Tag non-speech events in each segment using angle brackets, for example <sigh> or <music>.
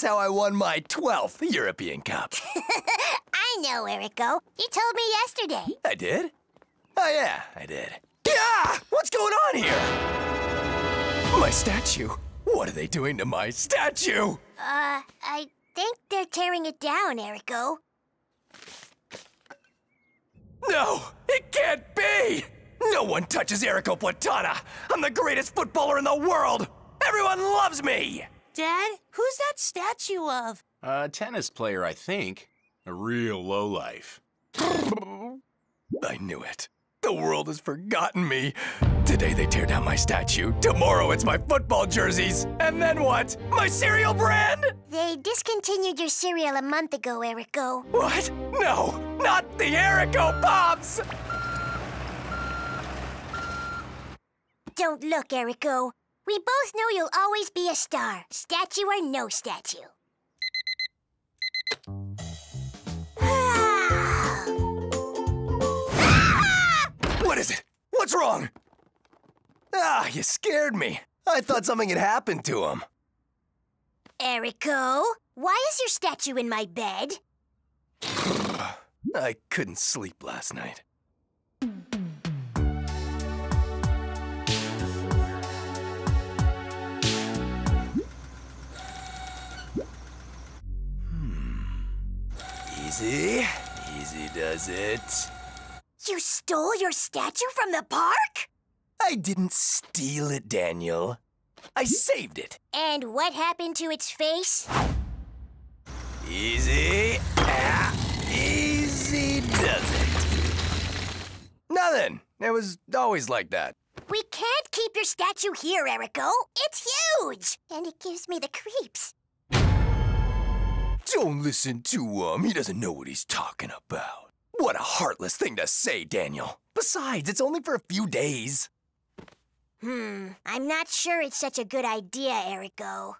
That's how I won my 12th European Cup. <laughs> I know, Erico. You told me yesterday. I did? Oh, yeah, I did. Yeah! What's going on here? My statue. What are they doing to my statue? Uh, I think they're tearing it down, Erico. No, it can't be! No one touches Erico Platana! I'm the greatest footballer in the world! Everyone loves me! Dad, who's that statue of? A tennis player, I think. A real lowlife. I knew it. The world has forgotten me. Today they tear down my statue. Tomorrow it's my football jerseys. And then what? My cereal brand? They discontinued your cereal a month ago, Erico. What? No, not the Erico Pops! Don't look, Erico. We both know you'll always be a star, statue or no statue. What is it? What's wrong? Ah, you scared me. I thought something had happened to him. Erico, why is your statue in my bed? I couldn't sleep last night. Hmm. Easy. Does it. You stole your statue from the park? I didn't steal it, Daniel. I saved it. And what happened to its face? Easy. Ah, easy does it. Nothing. It was always like that. We can't keep your statue here, Erico. It's huge, and it gives me the creeps. Don't listen to him. He doesn't know what he's talking about. What a heartless thing to say, Daniel. Besides, it's only for a few days. Hmm, I'm not sure it's such a good idea, Erico.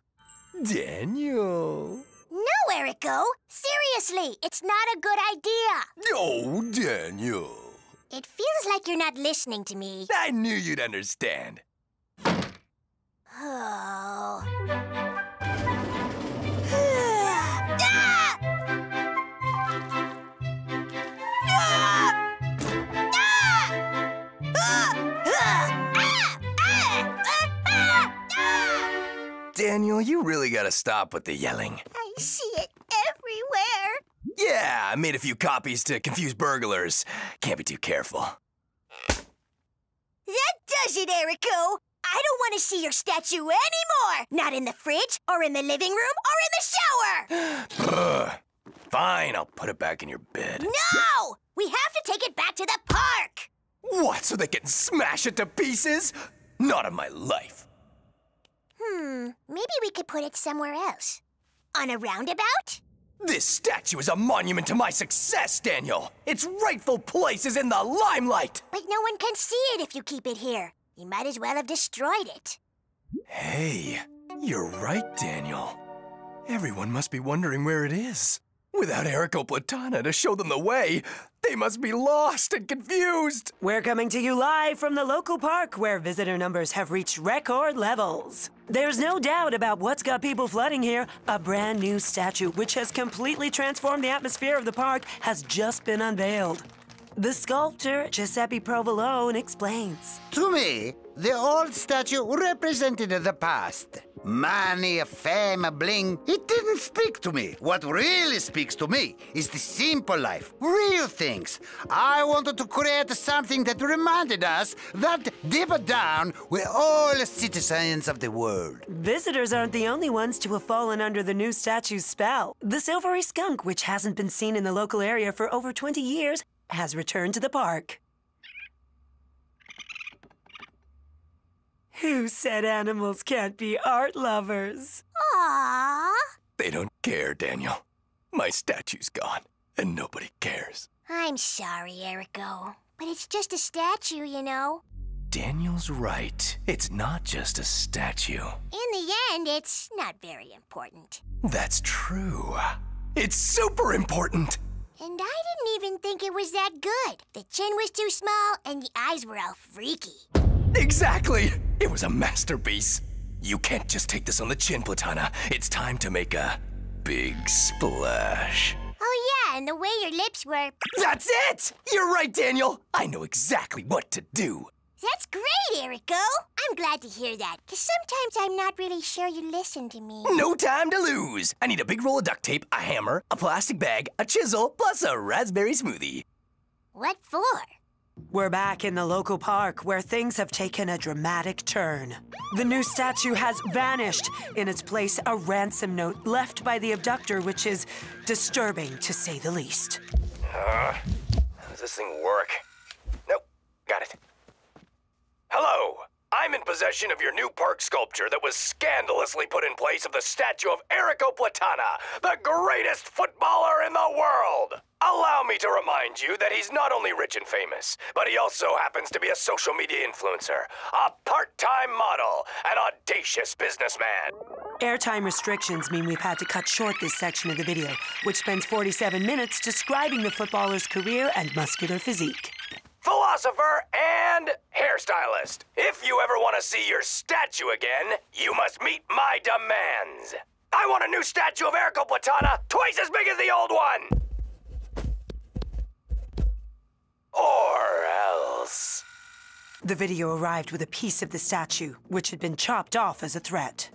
Daniel. No, Erico! Seriously, it's not a good idea. Oh, Daniel. It feels like you're not listening to me. I knew you'd understand. Oh. Daniel, you really gotta stop with the yelling. I see it everywhere. Yeah, I made a few copies to confuse burglars. Can't be too careful. That does it, Erico. I don't want to see your statue anymore. Not in the fridge, or in the living room, or in the shower. <sighs> Fine, I'll put it back in your bed. No! We have to take it back to the park. What, so they can smash it to pieces? Not in my life. Hmm, maybe we could put it somewhere else. On a roundabout? This statue is a monument to my success, Daniel. Its rightful place is in the limelight. But no one can see it if you keep it here. You might as well have destroyed it. Hey, you're right, Daniel. Everyone must be wondering where it is. Without Erico Platana to show them the way, they must be lost and confused. We're coming to you live from the local park where visitor numbers have reached record levels. There's no doubt about what's got people flooding here. A brand new statue, which has completely transformed the atmosphere of the park, has just been unveiled. The sculptor, Giuseppe Provolone, explains. To me, the old statue represented the past. Money, a fame, bling. It didn't speak to me. What really speaks to me is the simple life, real things. I wanted to create something that reminded us that deep down, we're all citizens of the world. Visitors aren't the only ones to have fallen under the new statue's spell. The silvery skunk, which hasn't been seen in the local area for over 20 years, has returned to the park. Who said animals can't be art lovers? Aww. They don't care, Daniel. My statue's gone, and nobody cares. I'm sorry, Erico. But it's just a statue, you know. Daniel's right. It's not just a statue. In the end, it's not very important. That's true. It's super important. And I didn't even think it was that good. The chin was too small, and the eyes were all freaky. Exactly! It was a masterpiece. You can't just take this on the chin, Platana. It's time to make a big splash. Oh, yeah, and the way your lips were. That's it! You're right, Daniel. I know exactly what to do. That's great, Erico. I'm glad to hear that, because sometimes I'm not really sure you listen to me. No time to lose. I need a big roll of duct tape, a hammer, a plastic bag, a chisel, plus a raspberry smoothie. What for? We're back in the local park where things have taken a dramatic turn. The new statue has vanished. In its place, a ransom note left by the abductor, which is disturbing to say the least. Uh, how does this thing work? Nope. Got it. Hello. I'm in possession of your new park sculpture that was scandalously put in place of the statue of Erico Platana, the greatest footballer in the world. Allow me to remind you that he's not only rich and famous, but he also happens to be a social media influencer, a part-time model, an audacious businessman. Airtime restrictions mean we've had to cut short this section of the video, which spends 47 minutes describing the footballer's career and muscular physique philosopher, and hairstylist. If you ever want to see your statue again, you must meet my demands. I want a new statue of Erico Platana, twice as big as the old one! Or else... The video arrived with a piece of the statue, which had been chopped off as a threat.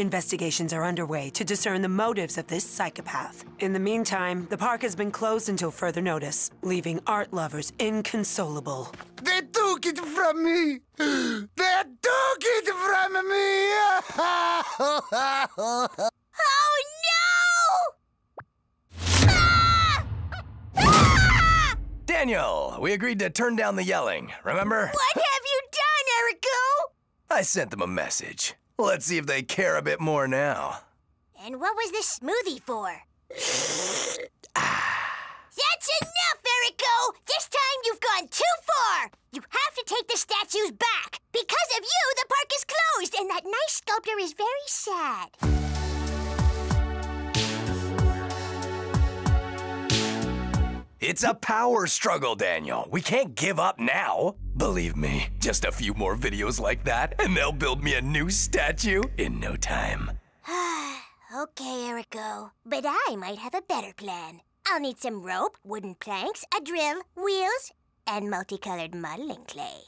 Investigations are underway to discern the motives of this psychopath. In the meantime, the park has been closed until further notice, leaving art lovers inconsolable. They took it from me! <gasps> They took it from me! oh no! Ah! Ah! Daniel, we agreed to turn down the yelling, remember? What have you done, Erico? I sent them a message. Let's see if they care a bit more now. And what was this smoothie for? <sighs> That's enough, Erico! This time you've gone too far! You have to take the statues back! Because of you, the park is closed, and that nice sculptor is very sad. It's a power struggle, Daniel. We can't give up now. Believe me, just a few more videos like that, and they'll build me a new statue in no time. <sighs> okay, Erico. But I might have a better plan. I'll need some rope, wooden planks, a drill, wheels, and multicolored modeling clay.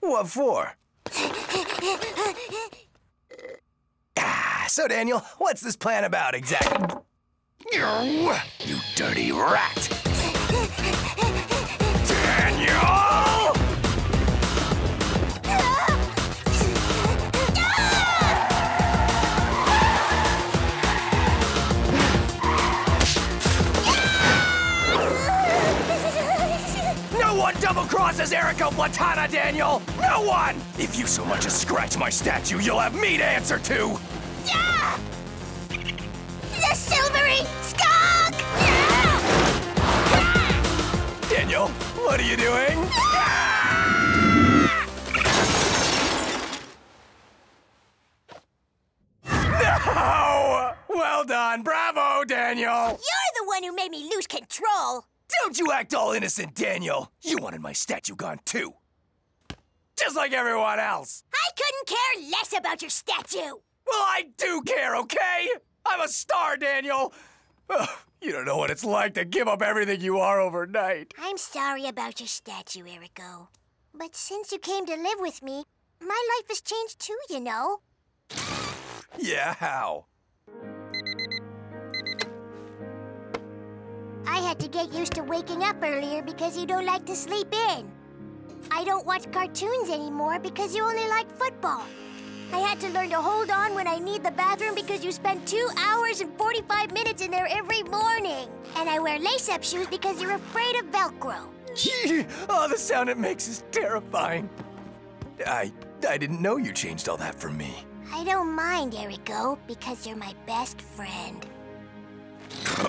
What for? <laughs> ah, so, Daniel, what's this plan about exactly? You dirty rat! <laughs> Daniel! One double-crosses Erico Platana, Daniel! No one! If you so much as scratch my statue, you'll have me to answer to! Yeah! The silvery skunk! Daniel, what are you doing? No! Well done. Bravo, Daniel. You're the one who made me lose control. Don't you act all innocent, Daniel. You wanted my statue gone, too. Just like everyone else. I couldn't care less about your statue. Well, I do care, okay? I'm a star, Daniel. Ugh, you don't know what it's like to give up everything you are overnight. I'm sorry about your statue, Erico. But since you came to live with me, my life has changed too, you know. Yeah, how? I had to get used to waking up earlier because you don't like to sleep in. I don't watch cartoons anymore because you only like football. I had to learn to hold on when I need the bathroom because you spend two hours and 45 minutes in there every morning. And I wear lace-up shoes because you're afraid of Velcro. Gee, oh, the sound it makes is terrifying. I I didn't know you changed all that for me. I don't mind, Erico, because you're my best friend.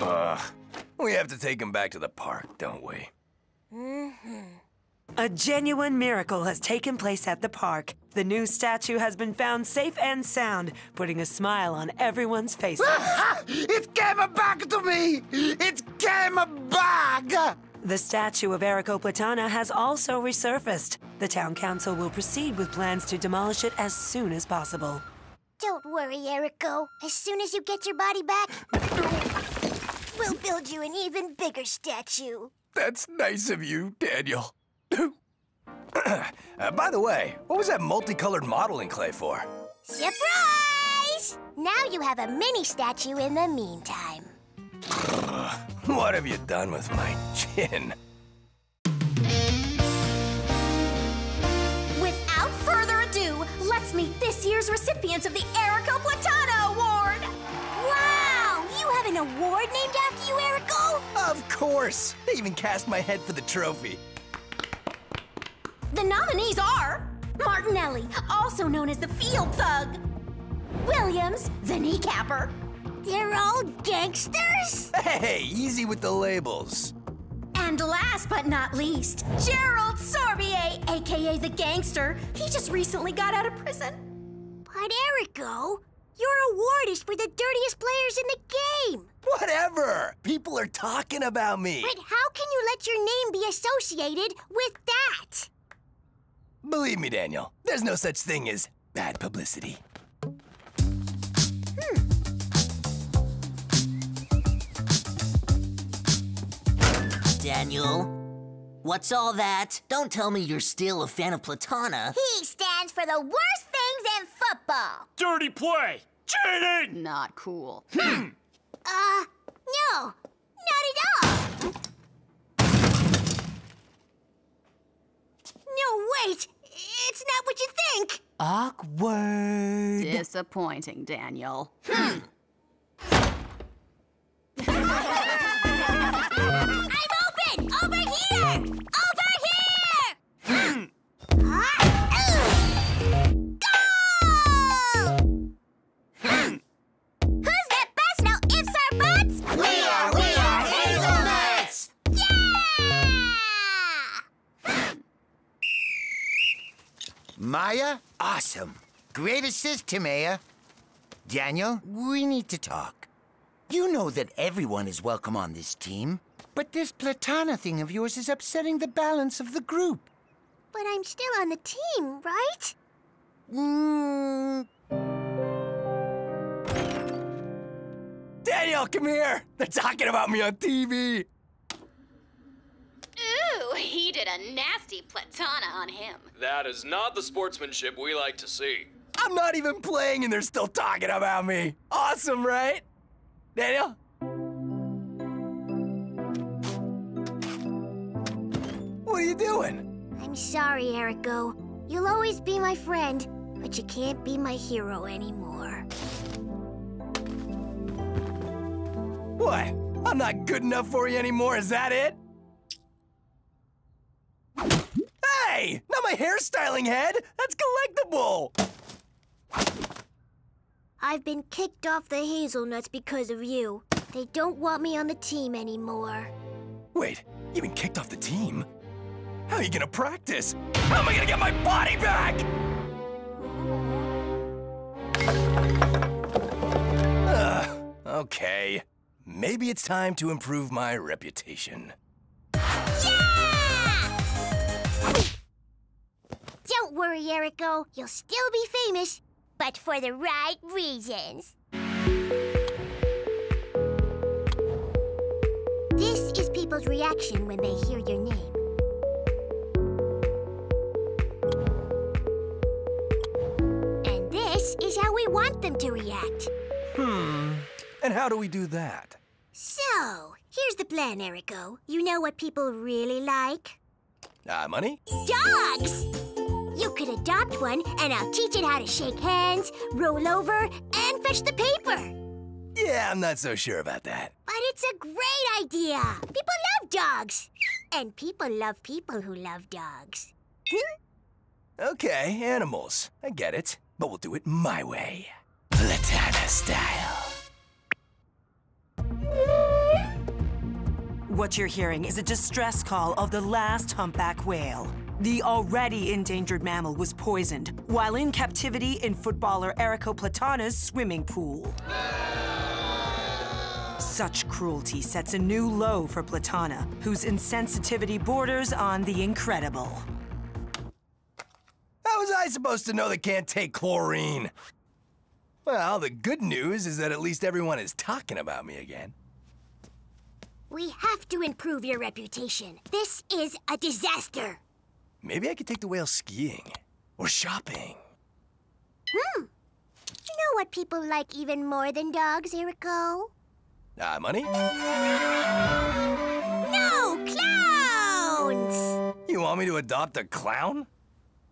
Ugh. We have to take him back to the park, don't we? Mm-hmm. A genuine miracle has taken place at the park. The new statue has been found safe and sound, putting a smile on everyone's faces. <laughs> it came back to me! It came back! The statue of Erico Platana has also resurfaced. The town council will proceed with plans to demolish it as soon as possible. Don't worry, Erico. As soon as you get your body back, we'll build you an even bigger statue. That's nice of you, Daniel. <clears throat> uh, by the way, what was that multicolored modeling clay for? Surprise! Now you have a mini statue in the meantime. <sighs> What have you done with my chin? Without further ado, let's meet this year's recipients of the Erico an award named after you, Erico? Oh, of course! They even cast my head for the trophy. The nominees are Martinelli, also known as the Field Thug, Williams, the Kneecapper, They're all gangsters? Hey, easy with the labels. and last but not least, Gerald Sorbier, aka the Gangster. He just recently got out of prison. But Erico, your award is for the dirtiest players in the game. Whatever! People are talking about me. But how can you let your name be associated with that? Believe me, Daniel, there's no such thing as bad publicity. Hmm. Daniel, what's all that? Don't tell me you're still a fan of Platana. He stands for the worst things in football. Dirty play! Cheating! Not cool. Hmm. Uh, no, not at all. No, wait, it's not what you think. Awkward. Disappointing, Daniel. <laughs> I'm open! Over here! Over Maya, awesome. Great assist, Timea. Daniel, we need to talk. You know that everyone is welcome on this team, but this Platana thing of yours is upsetting the balance of the group. But I'm still on the team, right? Mm, Daniel, come here! They're talking about me on TV! Ooh, he did a nasty platana on him. That is not the sportsmanship we like to see. I'm not even playing and they're still talking about me. Awesome, right? Daniel? What are you doing? I'm sorry, Erico. You'll always be my friend, but you can't be my hero anymore. What? I'm not good enough for you anymore, is that it? Hey! Not my hairstyling head! That's collectible! I've been kicked off the hazelnuts because of you. They don't want me on the team anymore. Wait, you've been kicked off the team? How are you gonna practice? How am I gonna get my body back? Ugh, okay. Maybe it's time to improve my reputation. Worry, Erico. You'll still be famous, but for the right reasons. This is people's reaction when they hear your name. And this is how we want them to react. Hmm. And how do we do that? So, here's the plan, Erico. You know what people really like? Uh, money? Dogs! You could adopt one, and I'll teach it how to shake hands, roll over, and fetch the paper. Yeah, I'm not so sure about that. But it's a great idea. People love dogs. And people love people who love dogs. Hmm? Okay, animals. I get it. But we'll do it my way. Platana style. What you're hearing is a distress call of the last humpback whale. The already endangered mammal was poisoned while in captivity in footballer Erico Platana's swimming pool. Such cruelty sets a new low for Platana, whose insensitivity borders on the incredible. How was I supposed to know they can't take chlorine? Well, the good news is that at least everyone is talking about me again. We have to improve your reputation. This is a disaster. Maybe I could take the whale skiing or shopping. Hmm. You know what people like even more than dogs, Erico? Ah, money? No, clowns! You want me to adopt a clown?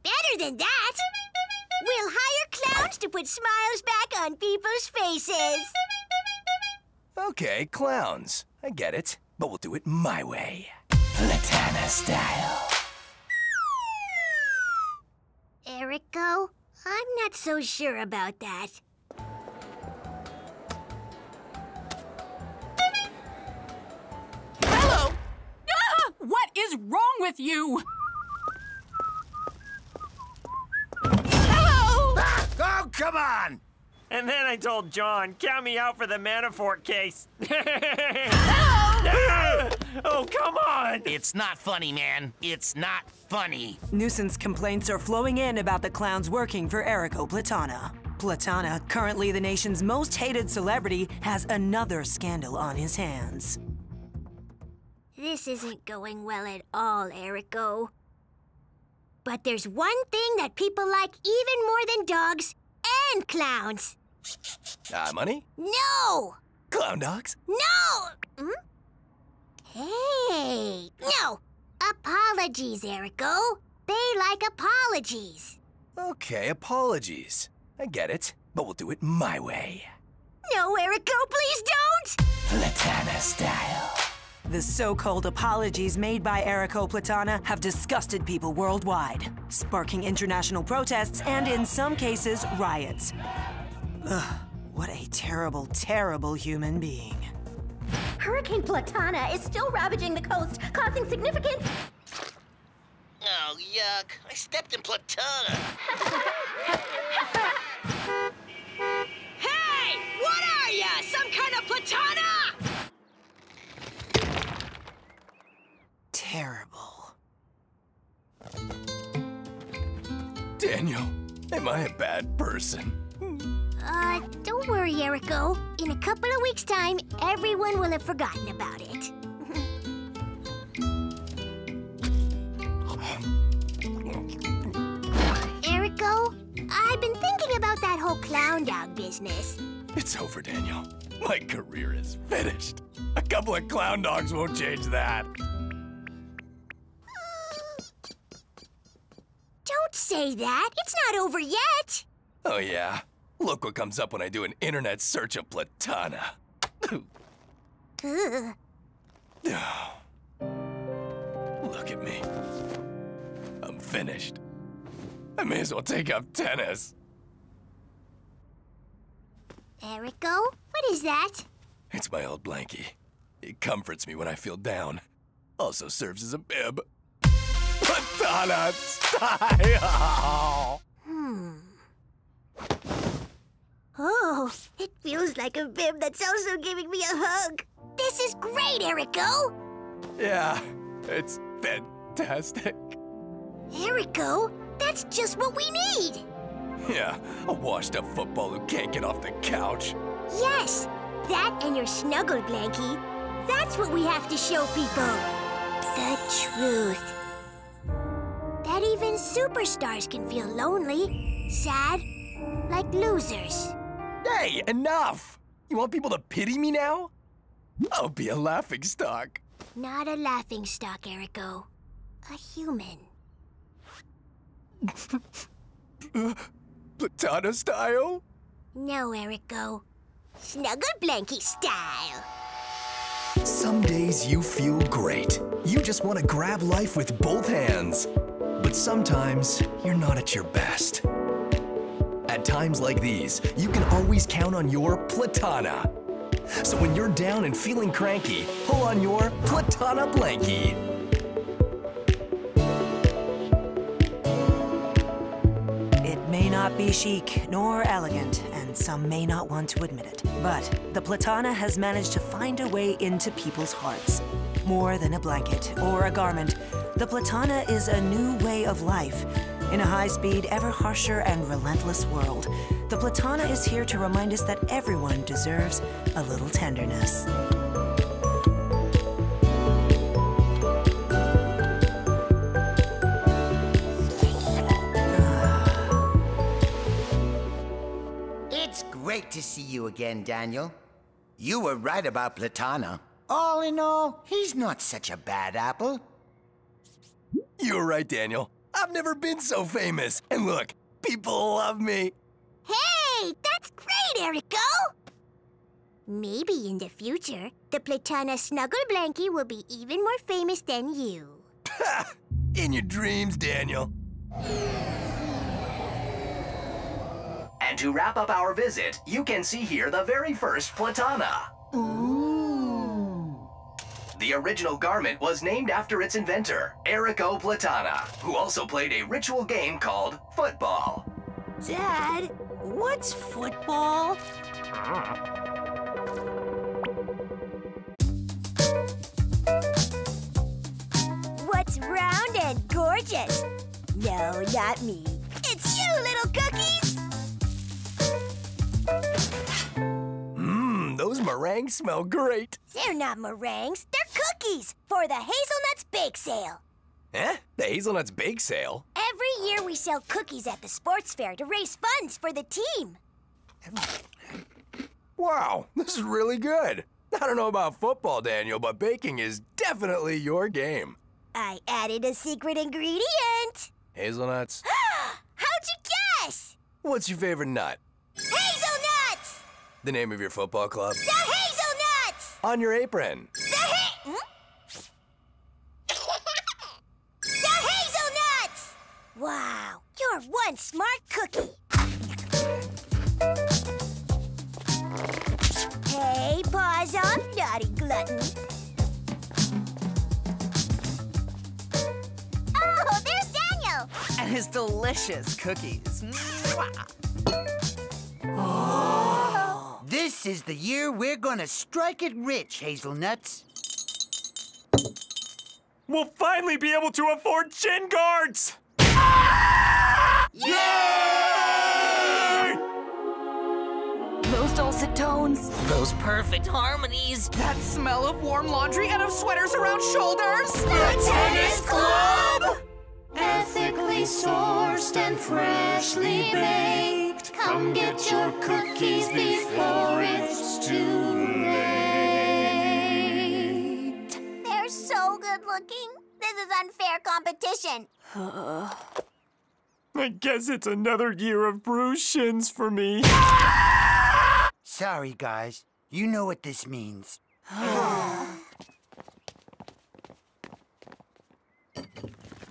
Better than that. We'll hire clowns to put smiles back on people's faces. Okay, clowns. I get it. But we'll do it my way. Platana style. Erico, I'm not so sure about that. Hello! Ah, what is wrong with you? Hello! Ah, oh, come on! And then I told John, count me out for the Manafort case. <laughs> oh, come on! It's not funny, man. It's not funny. Nuisance complaints are flowing in about the clowns working for Erico Platana. Platana, currently the nation's most hated celebrity, has another scandal on his hands. This isn't going well at all, Erico. But there's one thing that people like even more than dogs and clowns. Ah, money? No! Clown dogs? No! Hmm? Hey! No! Apologies, Erico. They like apologies. Okay, apologies. I get it, but we'll do it my way. No, Erico, please don't! Platana style. The so-called apologies made by Erico Platana have disgusted people worldwide, sparking international protests and, in some cases, riots. Ugh, what a terrible, terrible human being. Hurricane Platana is still ravaging the coast, causing significant... Oh, yuck. I stepped in Platana. <laughs> Hey! What are ya? Some kind of Platana? Terrible. Daniel, am I a bad person? Uh, don't worry, Erico. In a couple of weeks' time, everyone will have forgotten about it. Erico, I've been thinking about that whole clown dog business. It's over, Daniel. My career is finished. A couple of clown dogs won't change that. Don't say that. It's not over yet. Oh, yeah? Look what comes up when I do an internet search of Platana. <sighs> Look at me. I'm finished. I may as well take up tennis. Erico, what is that? It's my old blankie. It comforts me when I feel down. Also serves as a bib. Hmm. Oh, it feels like a bib that's also giving me a hug. This is great, Erico! Yeah, it's fantastic. Erico, that's just what we need! Yeah, a washed up football who can't get off the couch. Yes, that and your snuggle blankie. That's what we have to show people. The truth. That even superstars can feel lonely, sad, like losers. Hey, enough! You want people to pity me now? I'll be a laughing stock. Not a laughing stock, Erico. A human. Platana style? No, Erico. Snuggle blankie style. Some days you feel great. You just want to grab life with both hands. But sometimes you're not at your best. At times like these, you can always count on your Platana. So when you're down and feeling cranky, pull on your Platana blankie. May not be chic nor elegant, and some may not want to admit it, but the Platana has managed to find a way into people's hearts. More than a blanket or a garment, the Platana is a new way of life in a high-speed, ever harsher and relentless world. the Platana is here to remind us that everyone deserves a little tenderness. To see you again, Daniel. You were right about Platana. All in all, he's not such a bad apple. You're right, Daniel. I've never been so famous. And look, people love me. Hey, that's great, Erico! Maybe in the future, the Platana Snuggle Blankie will be even more famous than you. <laughs> In your dreams, Daniel. <gasps> <laughs> And to wrap up our visit, you can see here the very first Platana. Ooh. The original garment was named after its inventor, Erico Platana, who also played a ritual game called football. Dad, what's football? What's round and gorgeous? No, not me. It's you, little cookies! Meringues smell great. They're not meringues, they're cookies for the Hazelnuts Bake Sale. Eh? The Hazelnuts Bake Sale? Every year we sell cookies at the sports fair to raise funds for the team. Wow, <laughs> this is really good. I don't know about football, Daniel, but baking is definitely your game. I added a secret ingredient. Hazelnuts? <gasps> How'd you guess? What's your favorite nut? Hazelnuts! The name of your football club? The Hazelnuts! On your apron. The ha- hmm? The Hazelnuts! Wow, you're one smart cookie. Hey, paws off, naughty glutton. Oh, there's Daniel! And his delicious cookies. <gasps> <gasps> This is the year we're gonna strike it rich, Hazelnuts. We'll finally be able to afford chin guards! Those dulcet tones. Those perfect harmonies. That smell of warm laundry and of sweaters around shoulders. The tennis club! Ethically sourced and freshly baked. Come get your cookies before it's too late. They're so good looking. This is unfair competition. <sighs> I guess it's another year of bruised shins for me. <laughs> Sorry, guys. You know what this means. <sighs>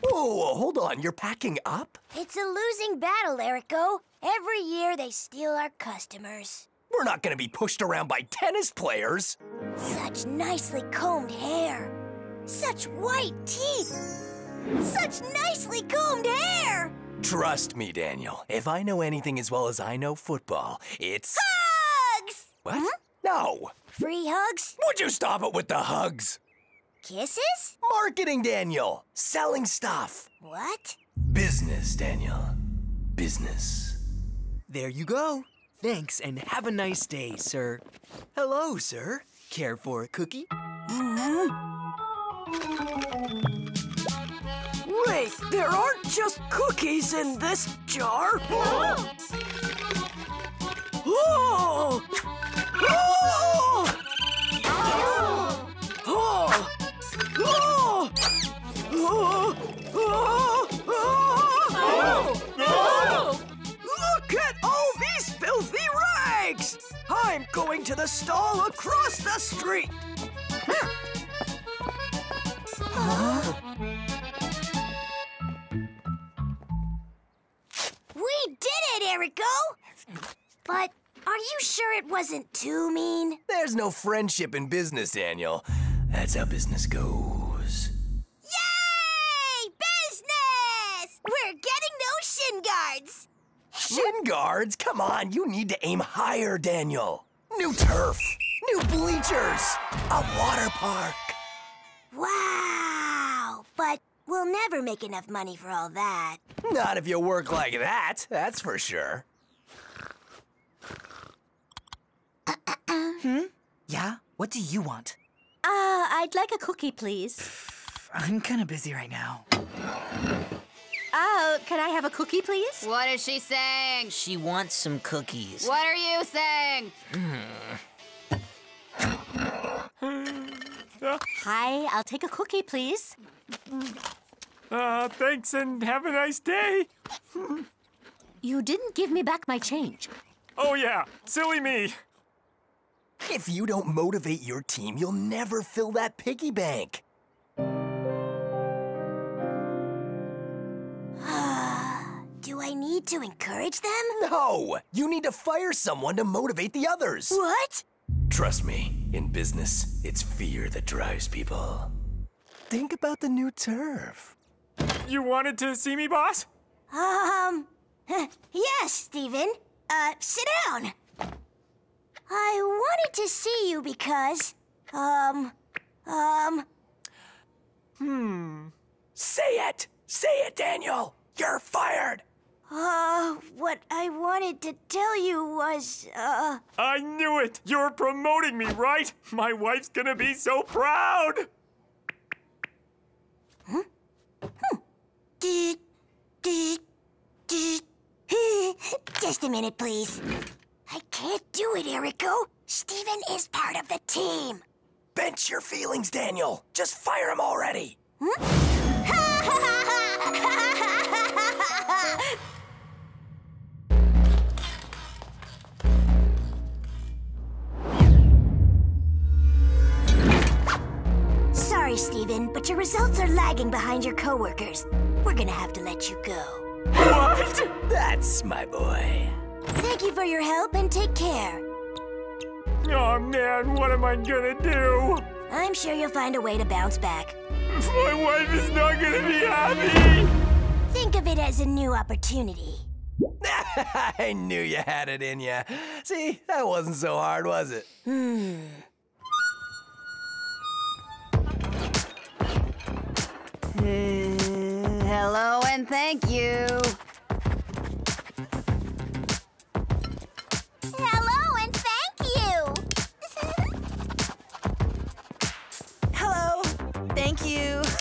Whoa, hold on. You're packing up? It's a losing battle, Erico. Every year they steal our customers. We're not gonna be pushed around by tennis players. Such nicely combed hair. Such white teeth. Such nicely combed hair. Trust me, Daniel. If I know anything as well as I know football, it's. Hugs! What? No. Free hugs? Would you stop it with the hugs? Kisses? Marketing, Daniel. Selling stuff. What? Business, Daniel. Business. There you go. Thanks, and have a nice day, sir. Hello, sir. Care for a cookie? Mm-hmm. Wait, there aren't just cookies in this jar. Oh! Oh! Oh! Oh! Oh! Oh! Oh! Filthy rags! I'm going to the stall across the street. We did it, Erico! But are you sure it wasn't too mean? There's no friendship in business, Daniel. That's how business goes. Yay! Business! We're getting those shin guards! Shin guards? Come on, you need to aim higher, Daniel. New turf, new bleachers, a water park. Wow, but we'll never make enough money for all that. Not if you work like that, that's for sure. Hmm? Yeah? What do you want? Uh, I'd like a cookie, please. <sighs> I'm kind of busy right now. Oh, can I have a cookie, please? What is she saying? She wants some cookies. What are you saying? Hi, I'll take a cookie, please. Uh, thanks and have a nice day. You didn't give me back my change. Oh, yeah, silly me. If you don't motivate your team, you'll never fill that piggy bank. Do I need to encourage them? No! You need to fire someone to motivate the others. What? Trust me, in business, it's fear that drives people. Think about the new turf. You wanted to see me, boss? Um, <laughs> yes, Steven. Uh, sit down. I wanted to see you because, um, um... Hmm. Say it! Say it, Daniel! You're fired! Uh, what I wanted to tell you was, uh... I knew it! You're promoting me, right? My wife's gonna be so proud! Huh? <laughs> Hmm. Just a minute, please. I can't do it, Erico. Steven is part of the team. Bench your feelings, Daniel. Just fire him already. <laughs> Sorry, Steven, but your results are lagging behind your coworkers. We're gonna have to let you go. What? That's my boy. Thank you for your help and take care. Oh man, what am I gonna do? I'm sure you'll find a way to bounce back. My wife is not gonna be happy! Think of it as a new opportunity. <laughs> I knew you had it in you. See, that wasn't so hard, was it? Hmm. Mm, hello and thank you. Hello and thank you. <laughs> Hello. Thank you. <laughs>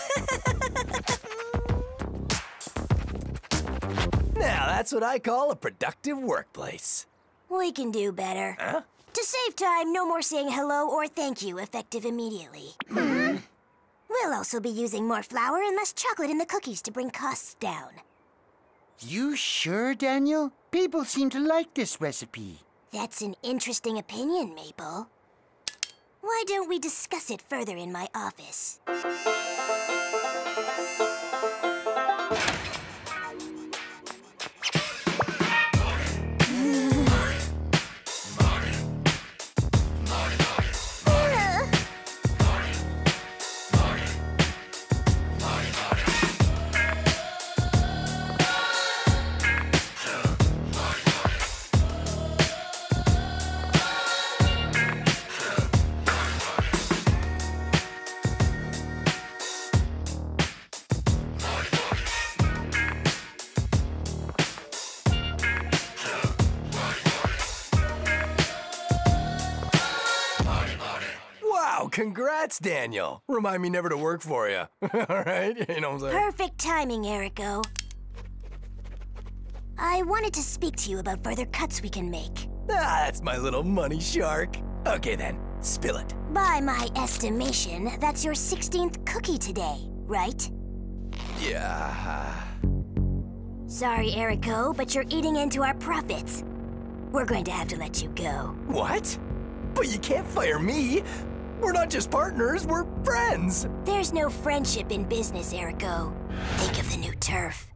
Now, that's what I call a productive workplace. We can do better. Huh? To save time, no more saying hello or thank you effective immediately. Hmm. We'll also be using more flour and less chocolate in the cookies to bring costs down. You sure, Daniel? People seem to like this recipe. That's an interesting opinion, Maple. Why don't we discuss it further in my office? Congrats, Daniel. Remind me never to work for you. <laughs> All right? You know what I'm saying? Perfect timing, Erico. I wanted to speak to you about further cuts we can make. Ah, that's my little money shark. Okay then, spill it. By my estimation, that's your 16th cookie today, right? Yeah. Sorry, Erico, but you're eating into our profits. We're going to have to let you go. What? But you can't fire me. We're not just partners, we're friends. There's no friendship in business, Erico. Think of the new turf.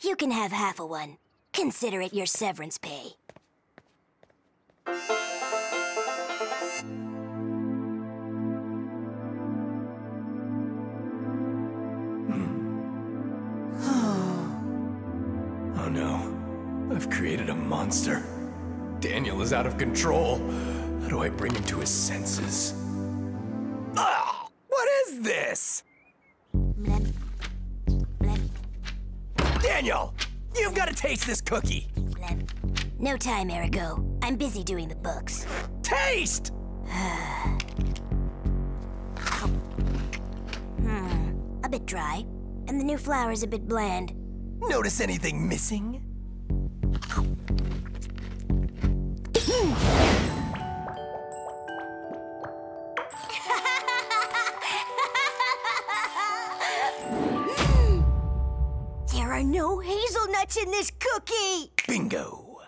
You can have half a one. Consider it your severance pay. Oh no, I've created a monster. Daniel is out of control. How do I bring him to his senses? Ah! What is this? Daniel! You've got to taste this cookie. No time, Erico. I'm busy doing the books. Taste! <sighs> hmm, a bit dry. And the new flour is a bit bland. Notice anything missing? there are no hazelnuts in this cookie! Bingo!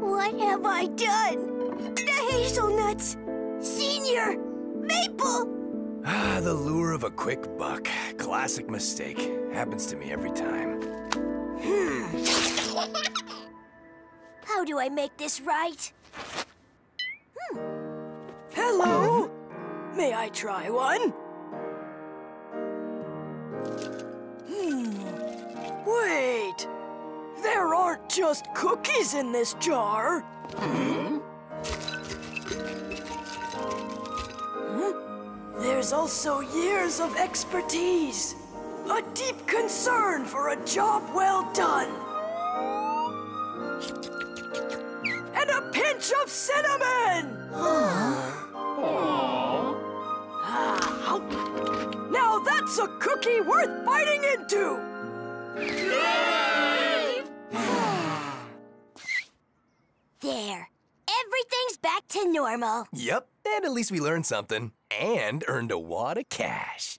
What have I done? The hazelnuts! Senior! Maple! Ah, the lure of a quick buck. Classic mistake. Happens to me every time. Hmm. How do I make this right? Hmm. Hello? May I try one? Hmm. Wait. There aren't just cookies in this jar. There's also years of expertise, a deep concern for a job well done, and a pinch of cinnamon! Ah, now that's a cookie worth biting into! there. Everything's back to normal. Yep, and at least we learned something. And earned a wad of cash.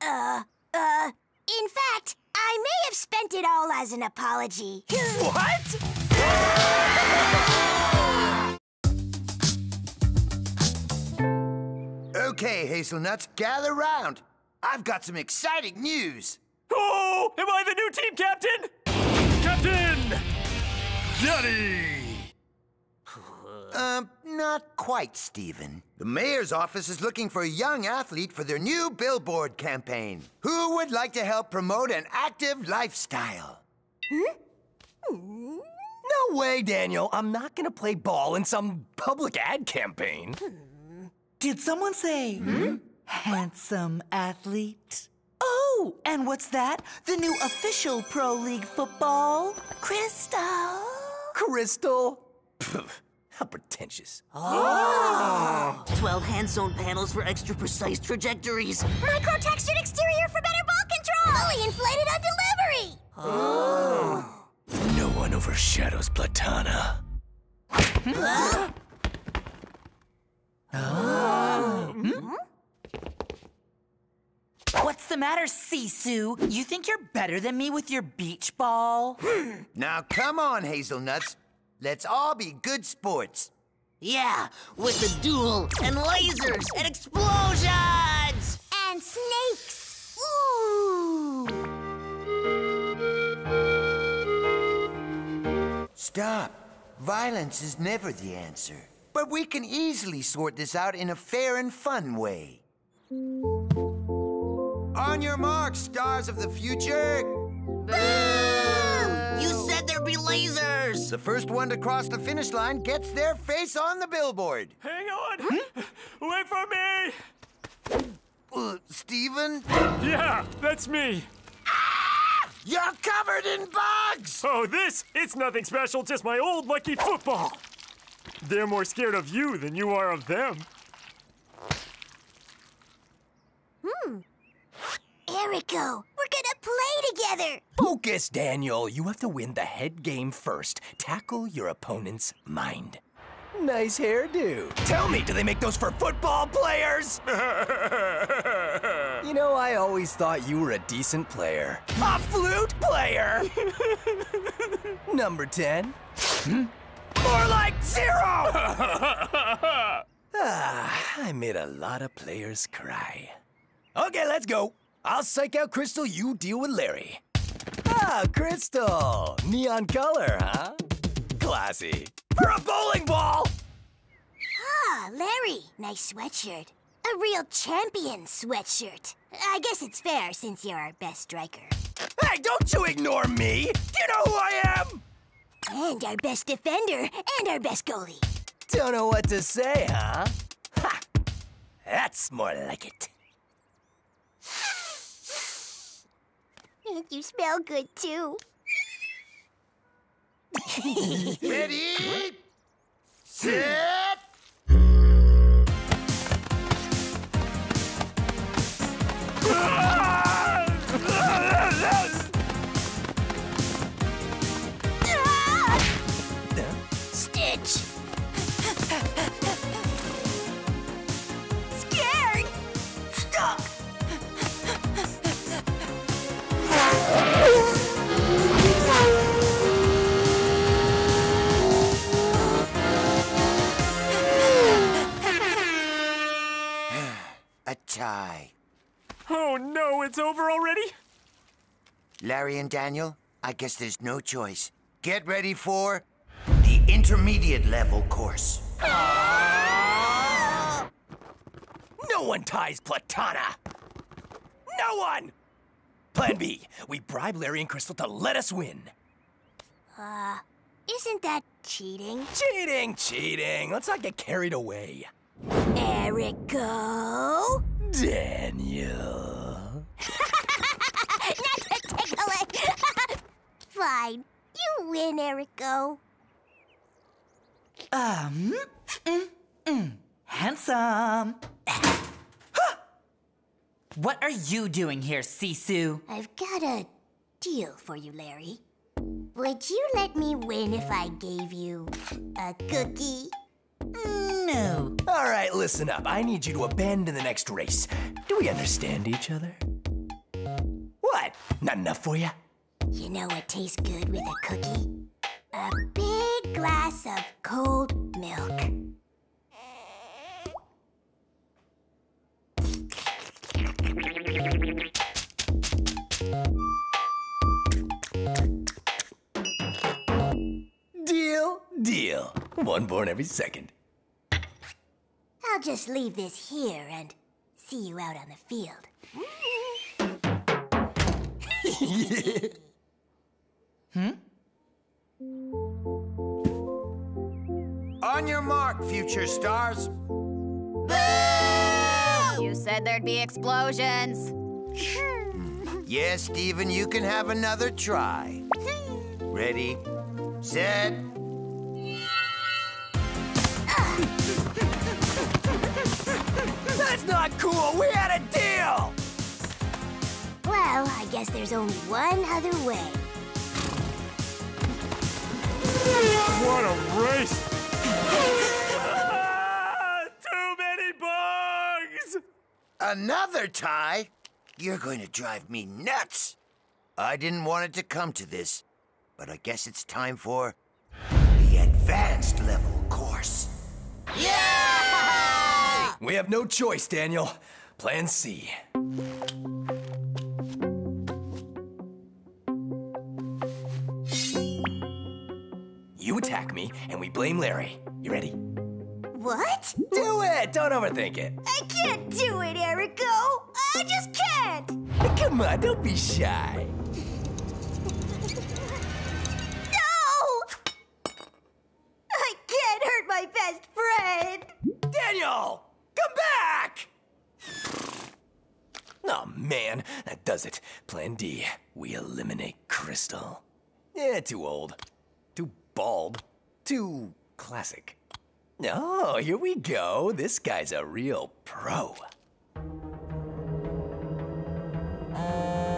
Uh, uh, in fact, I may have spent it all as an apology. <laughs> what? Okay, Hazelnuts, gather round. I've got some exciting news. Oh, am I the new team captain? Captain! Daddy! Um, not quite, Stephen. The mayor's office is looking for a young athlete for their new billboard campaign. Who would like to help promote an active lifestyle? Hmm? No way, Daniel. I'm not gonna play ball in some public ad campaign. Did someone say hmm? handsome athlete? Oh, and what's that? The new official Pro League football? Crystal. Crystal? How pretentious. Oh. <gasps> 12 hand-sewn panels for extra precise trajectories. Micro-textured exterior for better ball control. Fully inflated on delivery. Oh. <gasps> No one overshadows Platana. Huh? Oh. Hmm? What's the matter, Sissou? You think you're better than me with your beach ball? <gasps> now come on, Hazelnuts. Let's all be good sports. Yeah, with a duel and lasers and explosions! And snakes! Ooh! Stop. Violence is never the answer. But we can easily sort this out in a fair and fun way. On your marks, stars of the future! Boom! You said there'd be lasers! The first one to cross the finish line gets their face on the billboard. Hang on! <laughs> Wait for me! Uh, Steven? Yeah, that's me. Ah! You're covered in bugs! Oh, this? It's nothing special, just my old lucky football. They're more scared of you than you are of them. Hmm. Erico, we're gonna play together! Focus, Daniel. You have to win the head game first. Tackle your opponent's mind. Nice hairdo. Tell me, do they make those for football players? <laughs> you know, I always thought you were a decent player. A flute player! <laughs> Number 10? Hmm? More like zero! <laughs> ah, I made a lot of players cry. Okay, let's go. I'll psych out Crystal, you deal with Larry. Ah, Crystal! Neon color, huh? Classy. For a bowling ball! Ah, Larry, nice sweatshirt. A real champion sweatshirt. I guess it's fair since you're our best striker. Hey, don't you ignore me! Do you know who I am? And our best defender, and our best goalie. Don't know what to say, huh? Ha! That's more like it. And <laughs> you smell good, too. Ready? Set! <laughs> tie. Oh no, it's over already? Larry and Daniel, I guess there's no choice. Get ready for the intermediate level course. <gasps> No one ties Platana! No one! Plan B. We bribe Larry and Crystal to let us win. Uh, isn't that cheating? Cheating, cheating. Let's not get carried away. Erico? Daniel. <laughs> Tickle! <laughs> Fine. You win, Erico. Um, mm, mm, handsome. <gasps> what are you doing here, Sissou? I've got a deal for you, Larry. Would you let me win if I gave you a cookie? No. All right, listen up. I need you to abandon the next race. Do we understand each other? What? Not enough for you? You know what tastes good with a cookie? A big glass of cold milk. Deal, deal. One born every second. I'll just leave this here and see you out on the field. <laughs> Hmm? On your mark, future stars. You said there'd be explosions. Yes, Steven, you can have another try. Ready, set. That's not cool. We had a deal. Well, I guess there's only one other way. What a race! <laughs> Too many bugs! Another tie? You're going to drive me nuts. I didn't want it to come to this, but I guess it's time for the advanced level course. We have no choice, Daniel. Plan C. You attack me, and we blame Larry. You ready? What? Do it! Don't overthink it. I can't do it, Erico! I just can't! Come on, don't be shy. Daniel! Come back! Oh, man, that does it. Plan D. We eliminate Crystal. Yeah, too old. Too bald. Too classic. Oh, here we go. This guy's a real pro. Hey,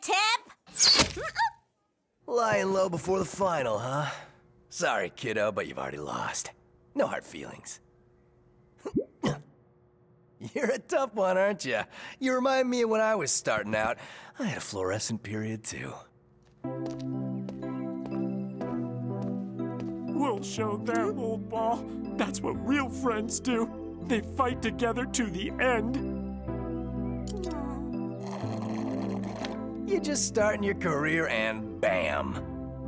tip? <laughs> Lying low before the final, huh? Sorry, kiddo, but you've already lost. No hard feelings. <laughs> You're a tough one, aren't you? You remind me of when I was starting out. I had a fluorescent period, too. We'll show them, old ball. That's what real friends do. They fight together to the end. You're just starting your career and bam.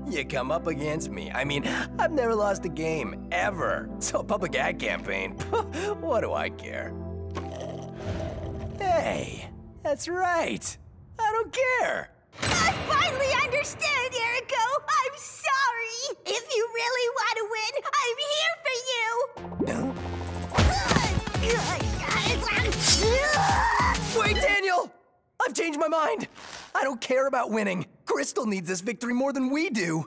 You come up against me. I mean, I've never lost a game, ever. So a public ad campaign, <laughs> what do I care? Hey, that's right. I don't care. I finally understand, Erico. I'm sorry. If you really want to win, I'm here for you. No. <laughs> Wait, Daniel! I've changed my mind. I don't care about winning. Crystal needs this victory more than we do.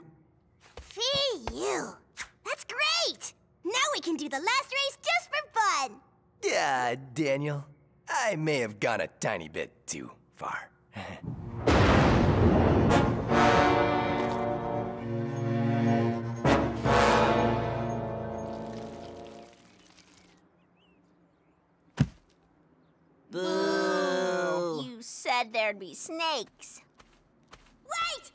Fee you. That's great. Now we can do the last race just for fun. Yeah, Daniel. I may have gone a tiny bit too far. Boo. <laughs> You said there'd be snakes. Wait!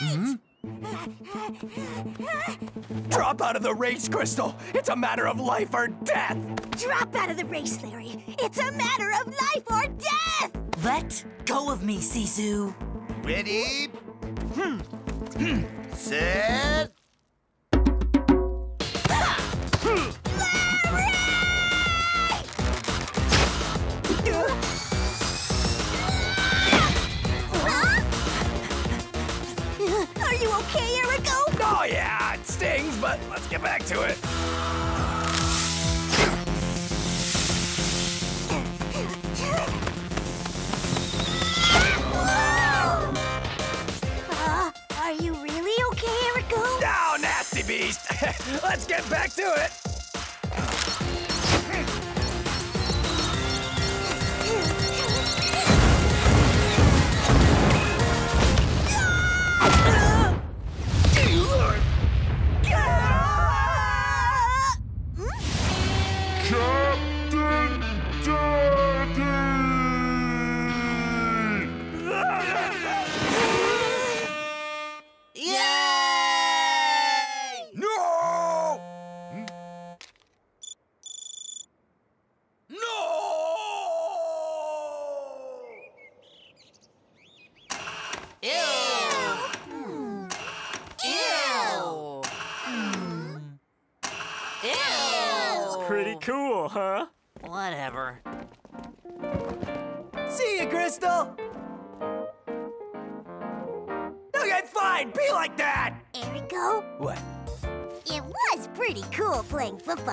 Wait! Mm-hmm. Drop out of the race, Crystal! It's a matter of life or death! Drop out of the race, Larry. It's a matter of life or death! Let go of me, Sissou. Ready? Hmm. Hmm. Set. Are yeah, it stings, but let's get back to it. Uh, are you really okay, Erico? No, nasty beast! <laughs> let's get back to it!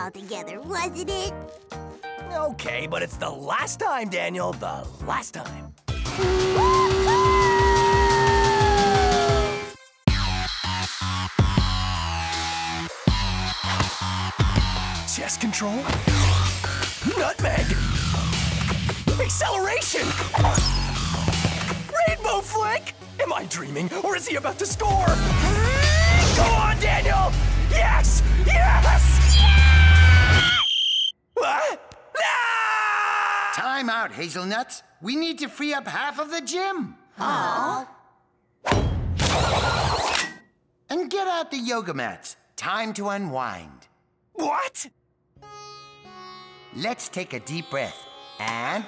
Football together, wasn't it? Okay, but it's the last time, Daniel, the last time. Chest control. Nutmeg. Acceleration. Rainbow flick. Am I dreaming, or is he about to score? Go on, Daniel. Yes. Yes. Time out, hazelnuts. We need to free up half of the gym. Aww. And get out the yoga mats. Time to unwind. What? Let's take a deep breath and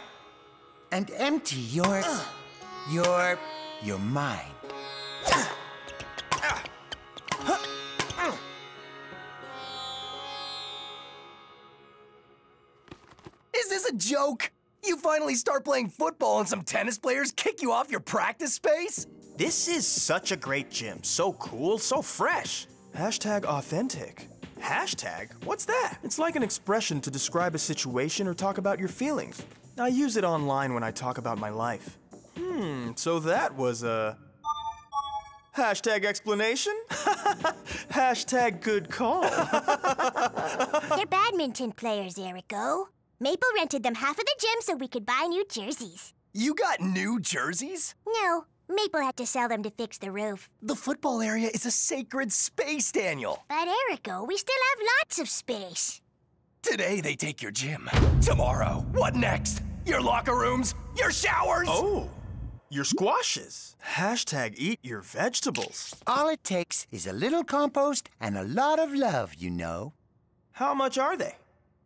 and empty your your your mind. Is this a joke? You finally start playing football and some tennis players kick you off your practice space? This is such a great gym. So cool, so fresh. Hashtag authentic. Hashtag? What's that? It's like an expression to describe a situation or talk about your feelings. I use it online when I talk about my life. Hmm, so that was a. Hashtag explanation? <laughs> Hashtag good call. <laughs> They're badminton players, Erico. Maple rented them half of the gym so we could buy new jerseys. You got new jerseys? No, Maple had to sell them to fix the roof. The football area is a sacred space, Daniel. But Erico, we still have lots of space. Today they take your gym. Tomorrow, what next? Your locker rooms? Your showers? oh, your squashes. Hashtag eat your vegetables. All it takes is a little compost and a lot of love, you know. How much are they?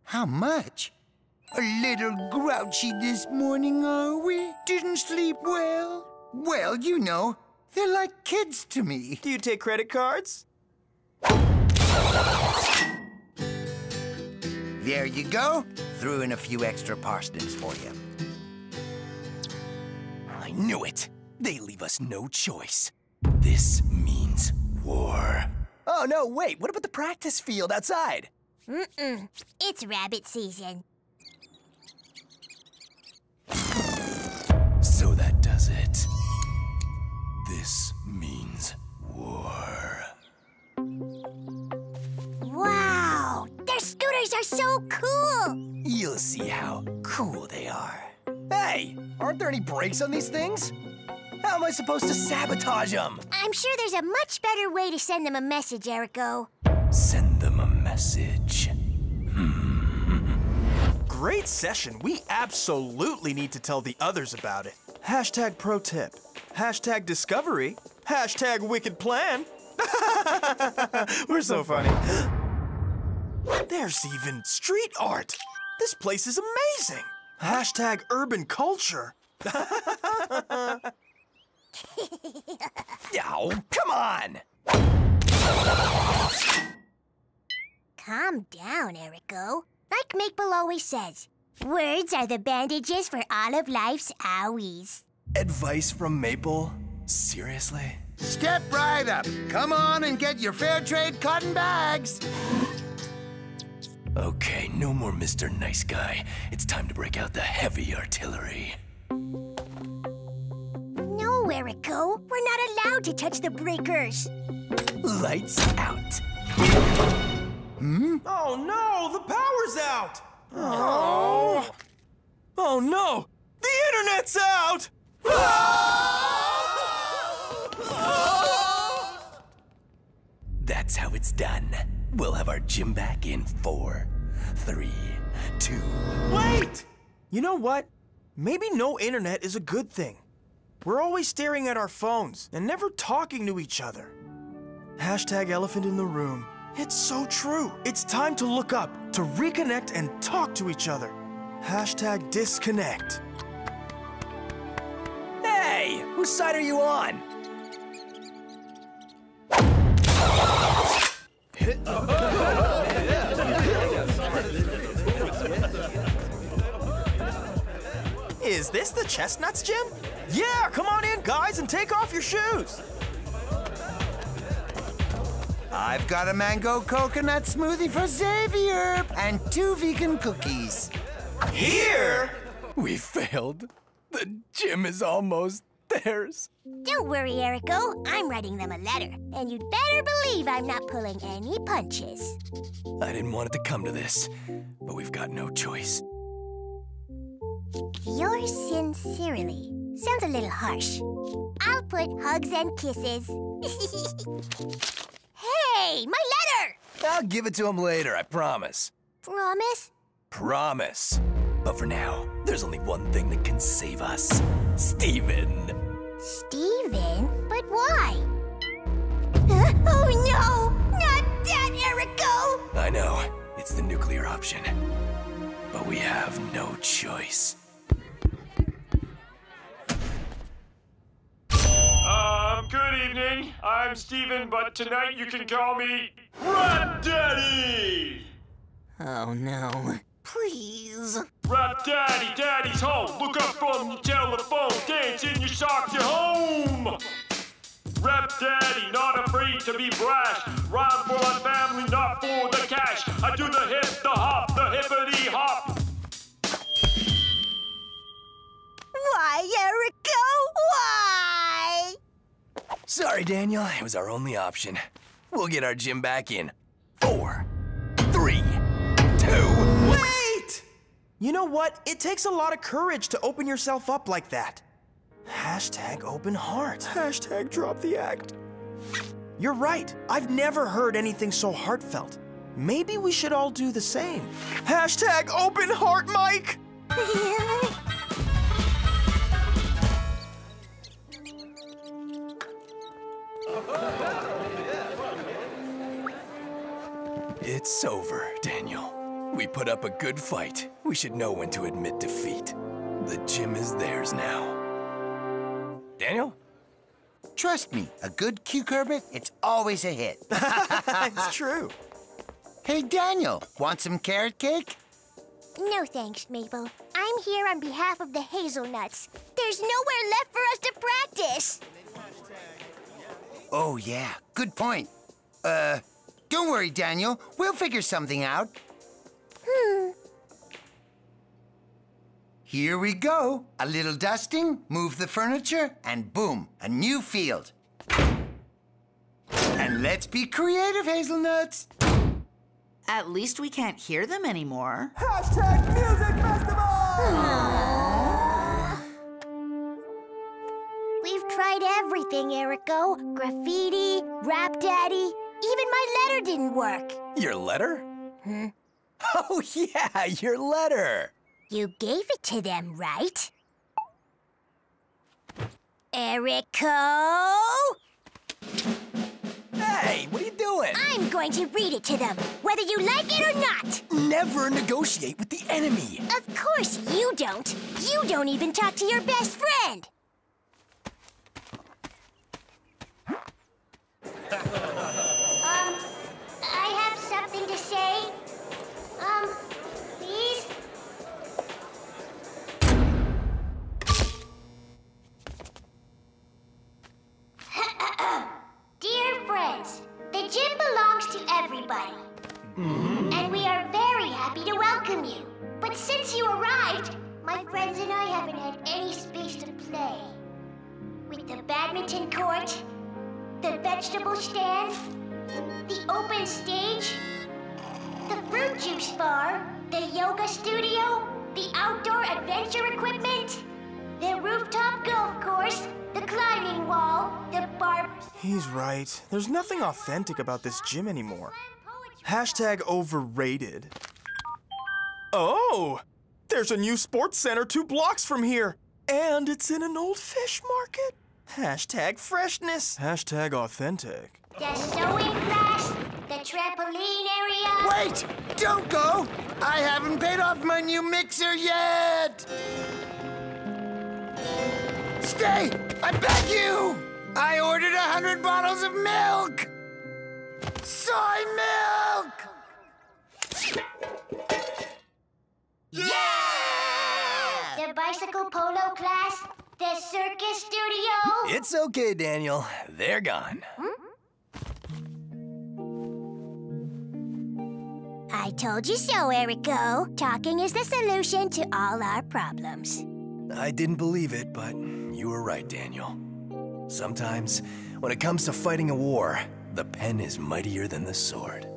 How much? A little grouchy this morning, are we? Didn't sleep well? Well, you know, they're like kids to me. Do you take credit cards? There you go. Threw in a few extra parsnips for you. I knew it. They leave us no choice. This means war. Oh, no, wait. What about the practice field outside? Mm-mm. It's rabbit season. Are so cool! You'll see how cool they are. Hey, aren't there any brakes on these things? How am I supposed to sabotage them? I'm sure there's a much better way to send them a message, Erico. Send them a message. Hmm. <laughs> Great session. We absolutely need to tell the others about it. Hashtag pro tip. Hashtag discovery. Hashtag wicked plan. <laughs> We're so funny. There's even street art. This place is amazing. Hashtag urban culture. <laughs> Ow, come on! Calm down, Erico. Like Maple always says, words are the bandages for all of life's owies. Advice from Maple? Seriously? Step right up. Come on and get your fair trade cotton bags. Okay, no more Mr. Nice Guy. It's time to break out the heavy artillery. No, Erico. We're not allowed to touch the breakers. Lights out. Hmm? Oh no, the power's out! Oh. Oh no! The internet's out! <laughs> That's how it's done. We'll have our gym back in four, three, two. Wait! You know what? Maybe no internet is a good thing. We're always staring at our phones and never talking to each other. Hashtag elephant in the room. It's so true. It's time to look up, to reconnect and talk to each other. Hashtag disconnect. Hey! Whose side are you on? Is this the Chestnuts gym? Yeah, come on in, guys, and take off your shoes. I've got a mango coconut smoothie for Xavier and two vegan cookies. Here? We failed. The gym is almost theirs. Don't worry, Erico. I'm writing them a letter. And you'd better believe I'm not pulling any punches. I didn't want it to come to this, but we've got no choice. Yours sincerely. Sounds a little harsh. I'll put hugs and kisses. <laughs> hey, my letter! I'll give it to him later, I promise. Promise? Promise. But for now, there's only one thing that can save us Steven. Steven? But why? <laughs> oh no! Not that, Erico! I know, it's the nuclear option. But we have no choice. Um, good evening. I'm Steven, but tonight you can call me Rap Daddy! Oh no. Please. Rap Daddy, Daddy's home. Look up from your telephone. Dance in your socks at home. Rap Daddy, not afraid to be brash. Rhyme for my family, not for the cash. I do the hip, the hop, the hippity hop. Why, Erico? Why? Sorry, Daniel. It was our only option. We'll get our gym back in four, You know what? It takes a lot of courage to open yourself up like that. Hashtag open heart. Hashtag drop the act. You're right. I've never heard anything so heartfelt. Maybe we should all do the same. Hashtag open heart, Mike! It's over, Daniel. We put up a good fight. We should know when to admit defeat. The gym is theirs now. Daniel? Trust me, a good cucumber, it's always a hit. <laughs> it's true. Hey, Daniel, want some carrot cake? No thanks, Maple. I'm here on behalf of the hazelnuts. There's nowhere left for us to practice. Oh, yeah, good point. Uh, don't worry, Daniel. We'll figure something out. Here we go. A little dusting, move the furniture, and boom, a new field. And let's be creative, hazelnuts. At least we can't hear them anymore. Hashtag Music Festival! We've tried everything, Erico. Graffiti, Rap Daddy. Even my letter didn't work. Your letter? Hmm? <laughs> Oh, yeah, your letter. You gave it to them, right? Erico? Hey, what are you doing? I'm going to read it to them, whether you like it or not. Never negotiate with the enemy. Of course you don't. You don't even talk to your best friend. <laughs> But since you arrived, my friends and I haven't had any space to play. With the badminton court, the vegetable stand, the open stage, the fruit juice bar, the yoga studio, the outdoor adventure equipment, the rooftop golf course, the climbing wall, the bar. He's right. There's nothing authentic about this gym anymore. Hashtag overrated. Oh! There's a new sports center two blocks from here. And it's in an old fish market. Hashtag freshness. Hashtag authentic. The sewing class, the trampoline area. Wait! Don't go! I haven't paid off my new mixer yet! Stay! I beg you! I ordered a hundred bottles of milk! Soy milk! The bicycle polo class, the circus studio. It's okay, Daniel. They're gone. Hmm? I told you so, Erico. Talking is the solution to all our problems. I didn't believe it, but you were right, Daniel. Sometimes, when it comes to fighting a war, the pen is mightier than the sword.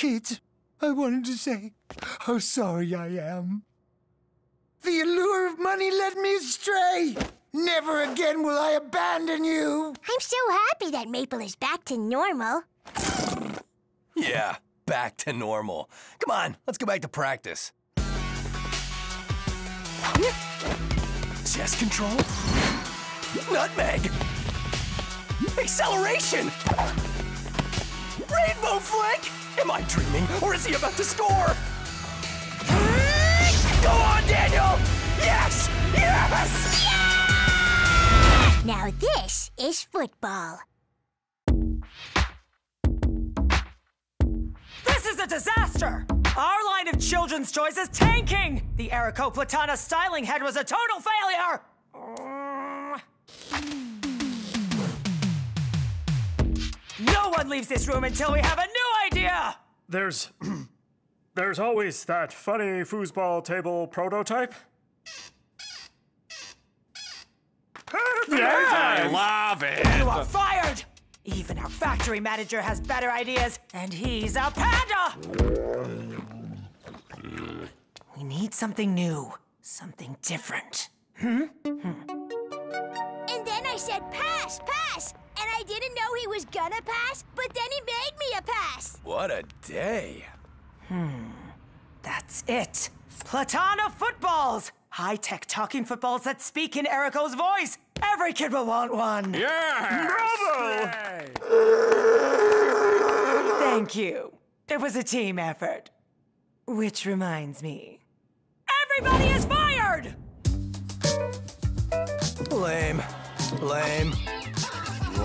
Kids, I wanted to say how sorry I am. The allure of money led me astray. Never again will I abandon you. I'm so happy that Maple is back to normal. Yeah, back to normal. Come on, let's go back to practice. Chest control. Nutmeg. Acceleration. Rainbow flick. Am I dreaming, or is he about to score? Go on, Daniel! Yes! Yes! Yeah! Now this is football. This is a disaster! Our line of children's choice is tanking! The Erico Platana styling head was a total failure! <laughs> No one leaves this room until we have a new idea! There's. <clears throat> There's always that funny foosball table prototype. <laughs> yeah, I love it. You are fired! Even our factory manager has better ideas, and he's a panda! We need something new, something different. Hmm? And then I said, pass, pass. And I didn't know he was gonna pass, but then he made me a pass. What a day. Hmm. That's it. Platana footballs! High tech talking footballs that speak in Erico's voice. Every kid will want one. Yeah! Bravo! Thank you. It was a team effort. Which reminds me everybody is fired! Lame. Lame.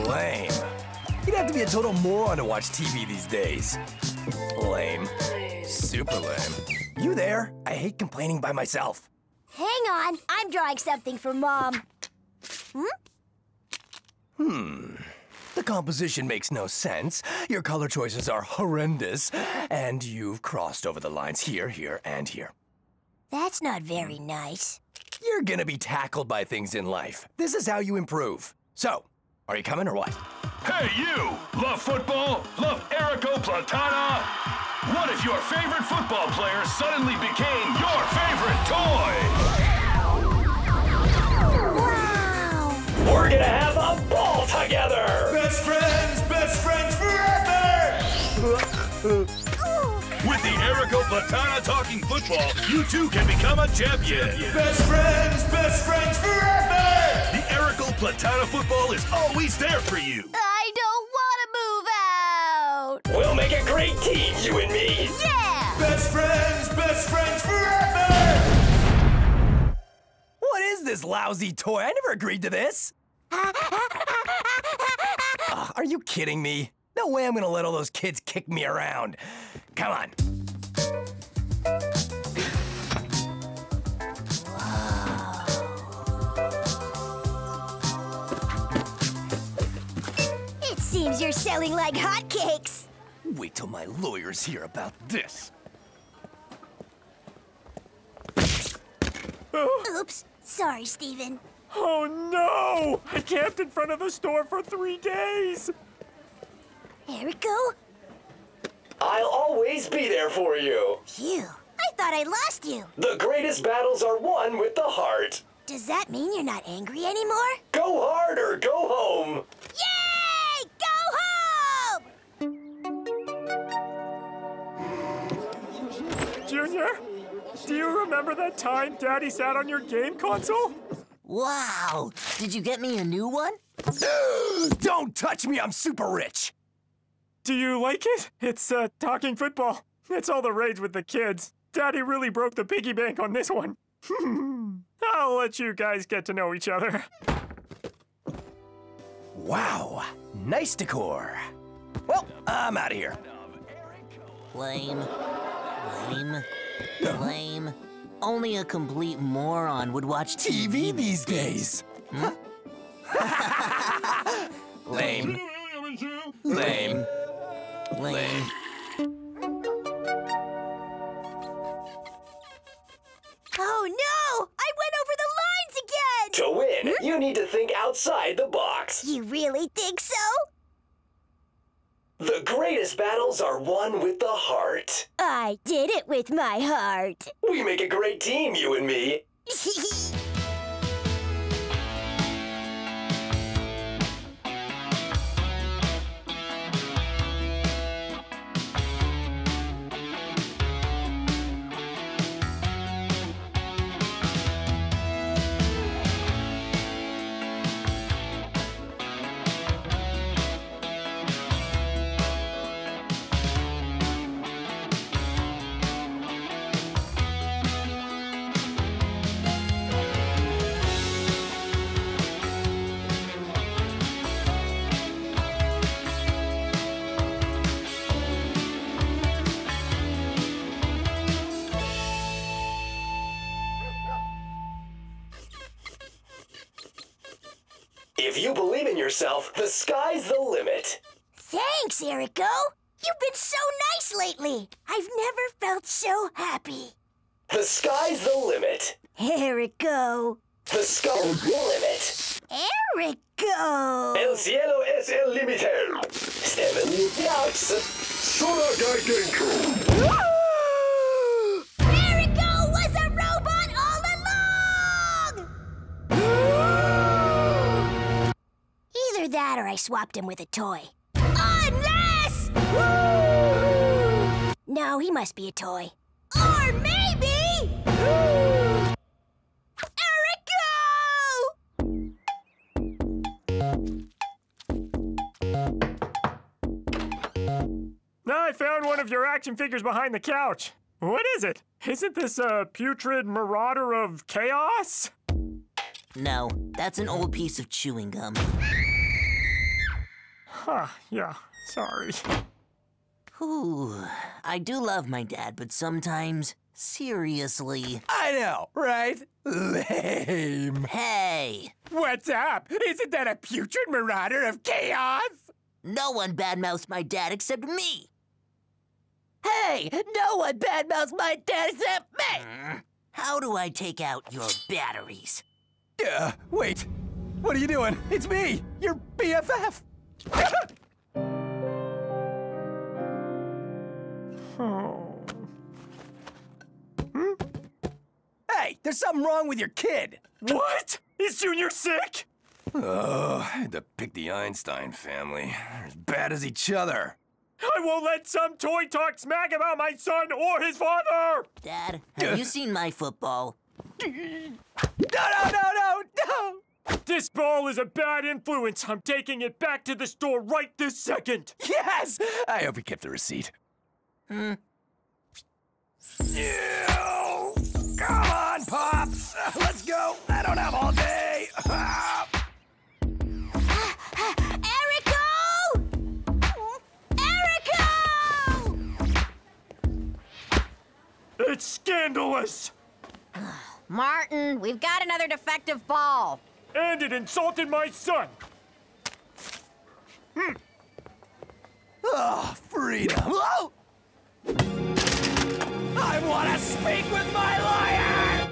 Lame. You'd have to be a total moron to watch TV these days. Lame. Super lame. You there? I hate complaining by myself. Hang on, I'm drawing something for Mom. Hmm? Hmm. The composition makes no sense. Your color choices are horrendous. And you've crossed over the lines here, here, and here. That's not very nice. You're gonna be tackled by things in life. This is how you improve. So, are you coming or what? Hey, you! Love football? Love Erico Platana? What if your favorite football player suddenly became your favorite toy? Wow! We're gonna have a ball together! With the Erico Platana talking football, you too can become a champion. Best friends, best friends forever! The Erico Platana football is always there for you. I don't want to move out! We'll make a great team, you and me! Yeah! Best friends, best friends forever! What is this lousy toy? I never agreed to this. Ugh, <laughs> are you kidding me? No way I'm gonna let all those kids kick me around. Come on. It seems you're selling like hotcakes. Wait till my lawyers hear about this. Oops. Sorry, Steven. Oh no! I camped in front of the store for three days! Erico? I'll always be there for you. Phew. I thought I lost you. The greatest battles are won with the heart. Does that mean you're not angry anymore? Go hard or go home. Yay! Go home! Junior, do you remember that time Daddy sat on your game console? Wow! Did you get me a new one? <gasps> Don't touch me, I'm super rich. Do you like it? It's uh, talking football. It's all the rage with the kids. Daddy really broke the piggy bank on this one. <laughs> I'll let you guys get to know each other. Wow, nice decor. Well, I'm out of here. Lame. Lame. Lame. Only a complete moron would watch TV, TV these days. <laughs> Lame. Lame. Lame. Oh no! I went over the lines again! To win, hmm? you need to think outside the box. You really think so? The greatest battles are won with the heart. I did it with my heart. We make a great team, you and me. <laughs> Erico. You've been so nice lately. I've never felt so happy. The sky's the limit. Erico. The sky's the limit. Erico. El cielo es el límite. Steven Yachts. Sora Geigenko. Erico was a robot all along! Either that or I swapped him with a toy. Unless! No, he must be a toy. Or maybe... I found one of your action figures behind the couch. What is it? Isn't this a putrid marauder of chaos? No, that's an old piece of chewing gum. Huh, yeah, sorry. Whew. I do love my dad, but sometimes, seriously. I know, right? <laughs> Lame. Hey! What's up? Isn't that a putrid marauder of chaos? No one badmouths my dad except me. Hey! No one badmouths my dad except me! How do I take out your batteries? Uh, wait. What are you doing? It's me, your BFF. <laughs> Hmm? Hey, there's something wrong with your kid. What? Is Junior sick? Oh, I had to pick the Einstein family. They're as bad as each other. I won't let some toy talk smack about my son or his father! Dad, have you seen my football? No, no, no, no, no! This ball is a bad influence. I'm taking it back to the store right this second. Yes! I hope you kept the receipt. Hmm. Ew. Come on, Pops! Let's go! I don't have all day! <gasps> It's scandalous! Martin, we've got another defective ball. And it insulted my son! Hmm. Oh, freedom! Whoa! I want to speak with my lawyer!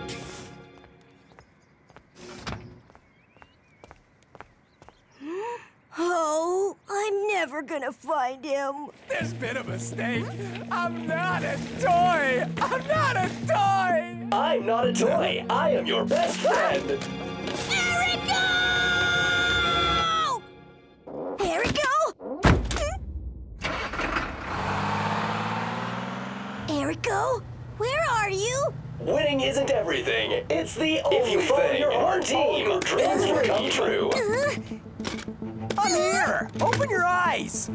<gasps> Oh, I'm never gonna find him. There's been a mistake. I'm not a toy! I'm not a toy! I'm not a toy. I am your best friend. Erico! Erico? Erico? Where are you? Winning isn't everything. It's the only if you follow your heart, all your dreams will come true. Uh-huh. I'm here! Open your eyes!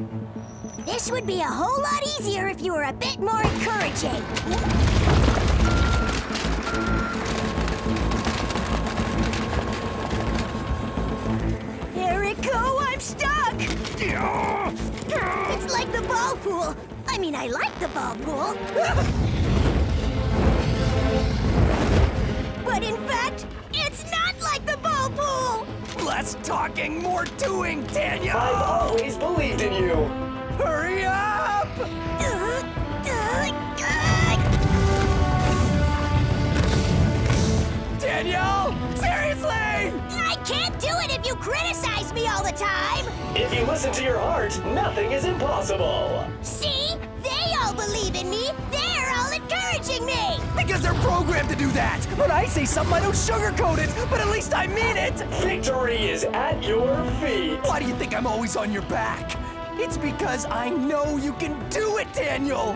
This would be a whole lot easier if you were a bit more encouraging. Erico, I'm stuck! It's like the ball pool. I mean, I like the ball pool. but in fact, it's not like the ball pool! Less talking, more doing, Daniel! I've always believed in you. Hurry up! Danielle! Seriously! I can't do it if you criticize me all the time! If you listen to your heart, nothing is impossible. See? They all believe in me! They're all encouraging me! Because they're programmed to do that! When I say something, I don't sugarcoat it, but at least I mean it! Victory is at your feet. Why do you think I'm always on your back? It's because I know you can do it, Daniel!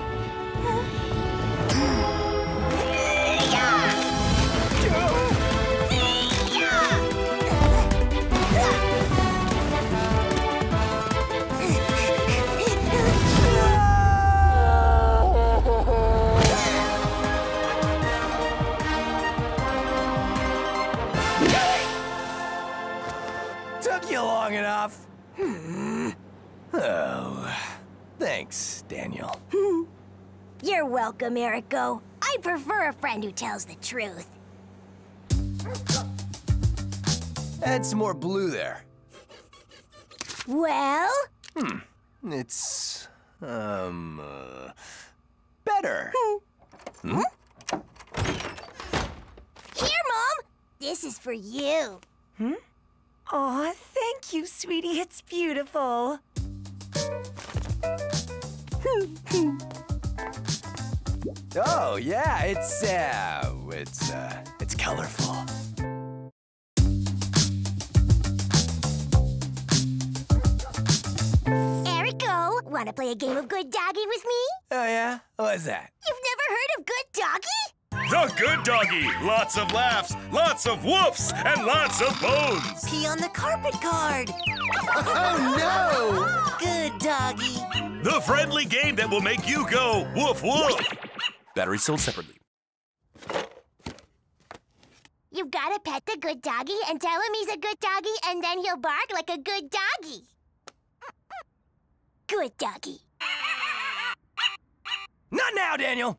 Took you long enough. Hmm. Oh, thanks, Daniel. You're welcome, Erico. I prefer a friend who tells the truth. Add some more blue there. Well? Hmm. It's, um, uh, better. Hmm? This is for you. Hmm? Aw, thank you, sweetie. It's beautiful. <laughs> Oh, yeah, it's, uh, it's, uh, it's colorful. Erico, wanna play a game of good doggy with me? Oh, yeah? What's that? You've never heard of good doggy? The Good Doggy! Lots of laughs, lots of woofs, and lots of bones! Pee on the carpet card. Oh, no. Good doggy. The friendly game that will make you go woof woof! Battery sold separately. You've gotta pet the good doggy and tell him he's a good doggy, and then he'll bark like a good doggy. Good doggy. Not now, Daniel.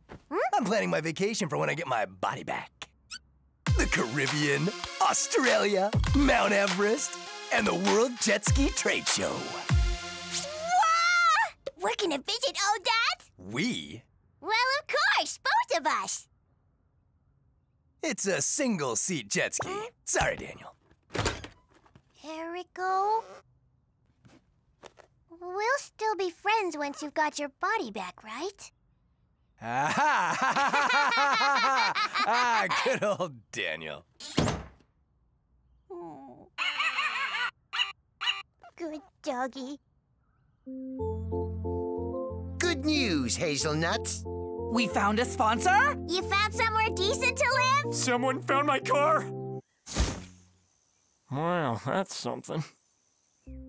I'm planning my vacation for when I get my body back. The Caribbean, Australia, Mount Everest, and the World Jet Ski Trade Show. We're gonna visit all that? We? Well, of course, both of us. It's a single seat jet ski. Sorry, Daniel. Here we go. We'll still be friends once you've got your body back, right? Ah, ah, <laughs> good old Daniel. Good doggy. Good news, Hazelnuts. We found a sponsor? You found somewhere decent to live? Someone found my car? Wow, that's something.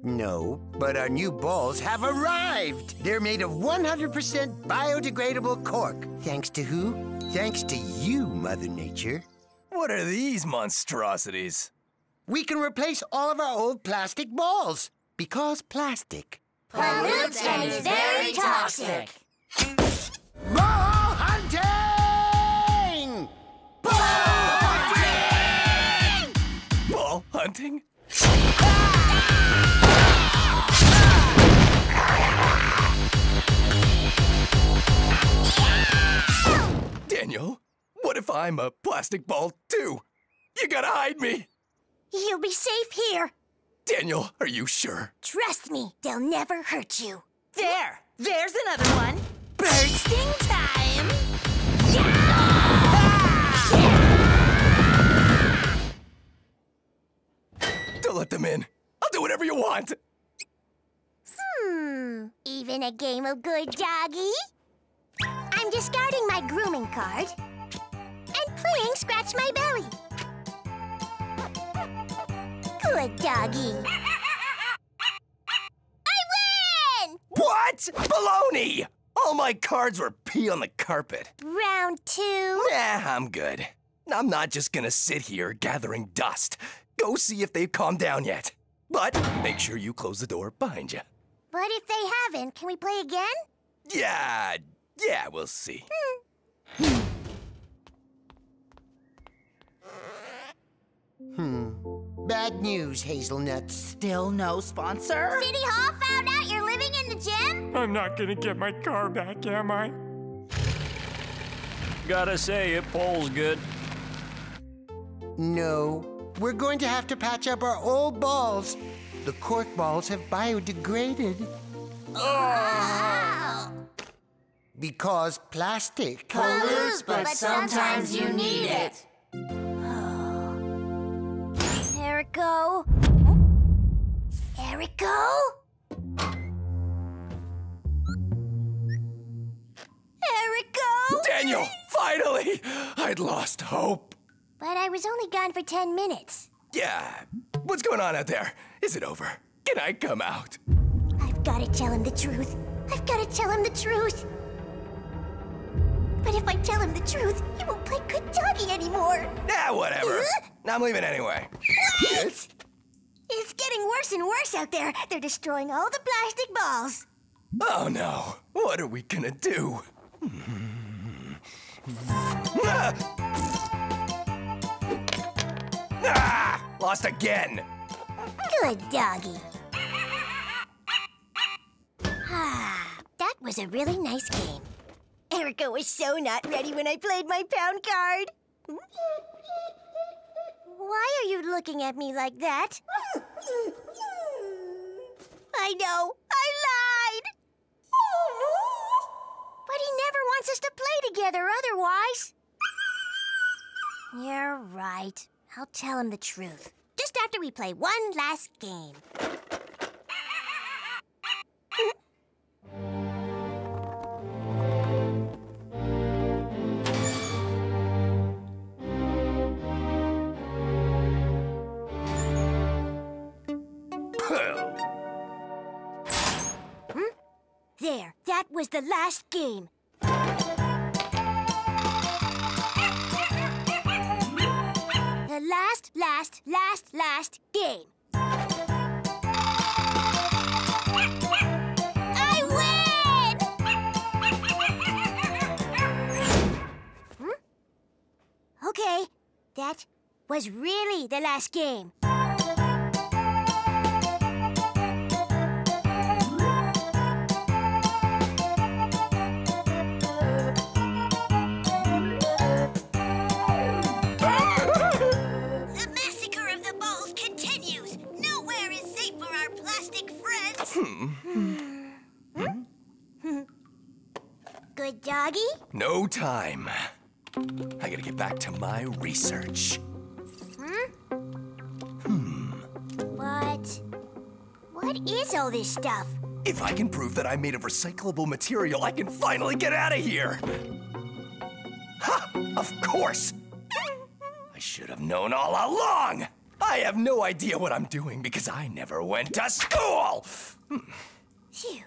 No, but our new balls have arrived. They're made of 100% biodegradable cork. Thanks to who? Thanks to you, Mother Nature. What are these monstrosities? We can replace all of our old plastic balls because plastic pollutes and is very toxic. Ball hunting! Ball hunting! Ball hunting? Daniel, what if I'm a plastic ball too? You gotta hide me! You'll be safe here. Daniel, are you sure? Trust me, they'll never hurt you. There! There's another one! Bursting time! Don't let them in. I'll do whatever you want. Hmm, even a game of good doggy? I'm discarding my grooming card and playing Scratch My Belly. Good doggy. I win! What? Baloney! All my cards were pee on the carpet. Round two. Nah, I'm good. I'm not just gonna sit here gathering dust. Go see if they've calmed down yet. But make sure you close the door behind you. But if they haven't, can we play again? Yeah, yeah, we'll see. Hmm. hmm. Bad news, Hazelnut. Still no sponsor? City Hall found out you're living in the gym? I'm not gonna get my car back, am I? Gotta say, it pulls good. No. We're going to have to patch up our old balls. The cork balls have biodegraded. Oh. Because plastic pollutes, but sometimes you need it. Erico? Erico? Erico? Daniel, finally! I'd lost hope. But I was only gone for 10 minutes. Yeah. What's going on out there? Is it over? Can I come out? I've got to tell him the truth. I've got to tell him the truth. But if I tell him the truth, he won't play good doggy anymore. Nah, whatever. Huh? I'm leaving anyway. What? It's getting worse and worse out there. They're destroying all the plastic balls. Oh no. What are we gonna do? ah! Ah! Lost again. Good doggy. Ah, that was a really nice game. Erico was so not ready when I played my pound card. Why are you looking at me like that? I know, I lied. But he never wants us to play together otherwise. You're right. I'll tell him the truth. Just after we play one last game. Hmm? There, that was the last game. The last, last, last, last game. I win! hmm? Okay, that was really the last game. Doggy? No time. I gotta get back to my research. Hmm? Hmm. What? What is all this stuff? If I can prove that I'm made of recyclable material, I can finally get out of here! Ha! Of course! I should have known all along! I have no idea what I'm doing because I never went to school! Hmm. Phew.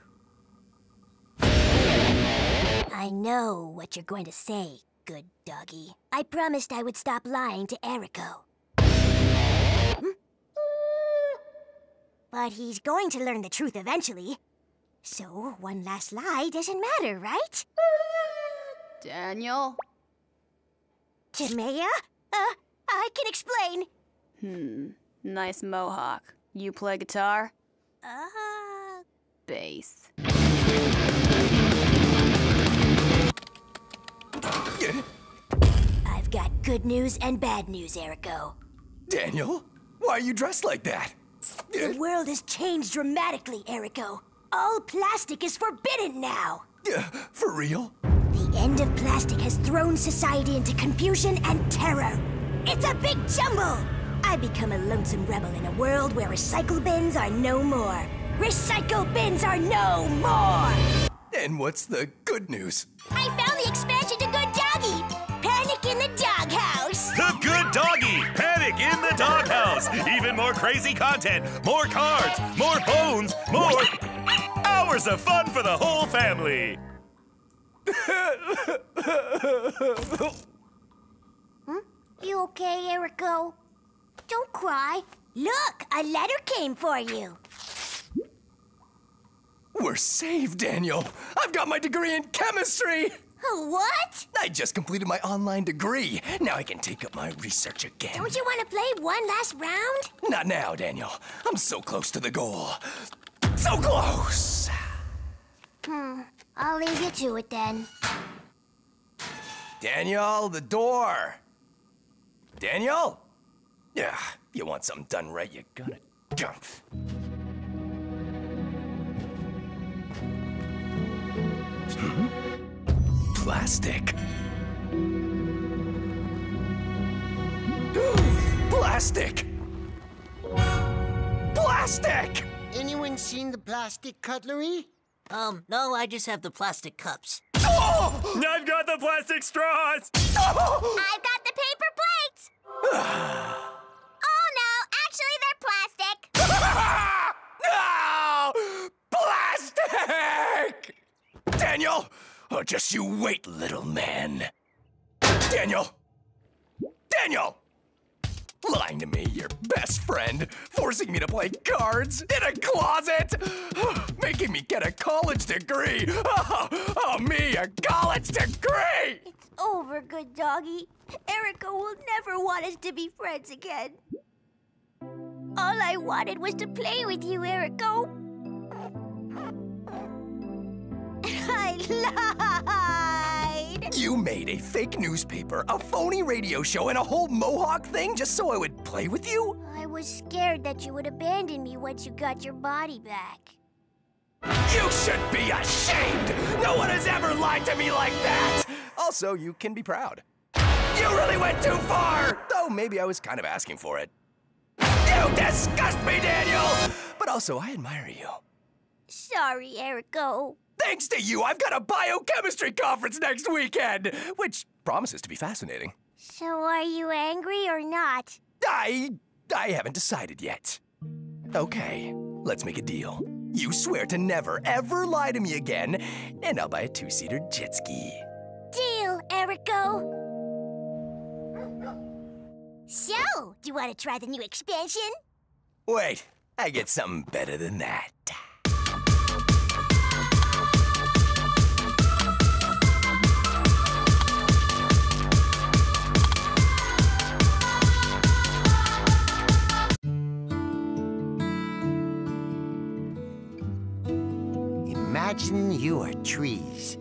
I know what you're going to say, good doggy. I promised I would stop lying to Erico. Hmm? But he's going to learn the truth eventually. So, one last lie doesn't matter, right? Daniel? Jamea? Uh, I can explain. Hmm. Nice mohawk. You play guitar? Uh, Bass. I've got good news and bad news, Erico. Daniel, why are you dressed like that? The world has changed dramatically, Erico. All plastic is forbidden now. Yeah, for real? The end of plastic has thrown society into confusion and terror. It's a big jumble! I become a lonesome rebel in a world where recycle bins are no more. Recycle bins are no more! And what's the good news? I found the expansion to Good Doggy! Panic in the Doghouse! The Good Doggy! Panic in the Doghouse! Even more crazy content, more cards, more bones, more hours of fun for the whole family! Hmm? You okay, Erico? Don't cry. Look, a letter came for you. We're saved, Daniel! I've got my degree in chemistry! What? I just completed my online degree. Now I can take up my research again. Don't you want to play one last round? Not now, Daniel. I'm so close to the goal. So close! Hmm. I'll leave you to it then. Daniel, the door! Daniel? Yeah, you want something done right, you gotta go. Hmm? Plastic. <gasps> Plastic! Plastic! Anyone seen the plastic cutlery? Um, no, I just have the plastic cups. <gasps> I've got the plastic straws! <laughs> I've got the paper plates! <sighs> oh no, actually they're plastic! <laughs> No! Plastic! Daniel! Oh, just you wait, little man. Daniel! Daniel! Lying to me, your best friend, forcing me to play cards in a closet, <sighs> making me get a college degree. Oh, <laughs> oh, me, a college degree! It's over, good doggy. Erico will never want us to be friends again. All I wanted was to play with you, Erico. I lied! You made a fake newspaper, a phony radio show, and a whole mohawk thing just so I would play with you? I was scared that you would abandon me once you got your body back. You should be ashamed! No one has ever lied to me like that! Also, you can be proud. You really went too far! Though maybe I was kind of asking for it. You disgust me, Daniel! But also, I admire you. Sorry, Erico. Thanks to you, I've got a biochemistry conference next weekend, which promises to be fascinating. So are you angry or not? I. I haven't decided yet. Okay, let's make a deal. You swear to never, ever lie to me again, and I'll buy a two seater jet ski. Deal, Erico. So, do you want to try the new expansion? Wait, I get something better than that. You are trees.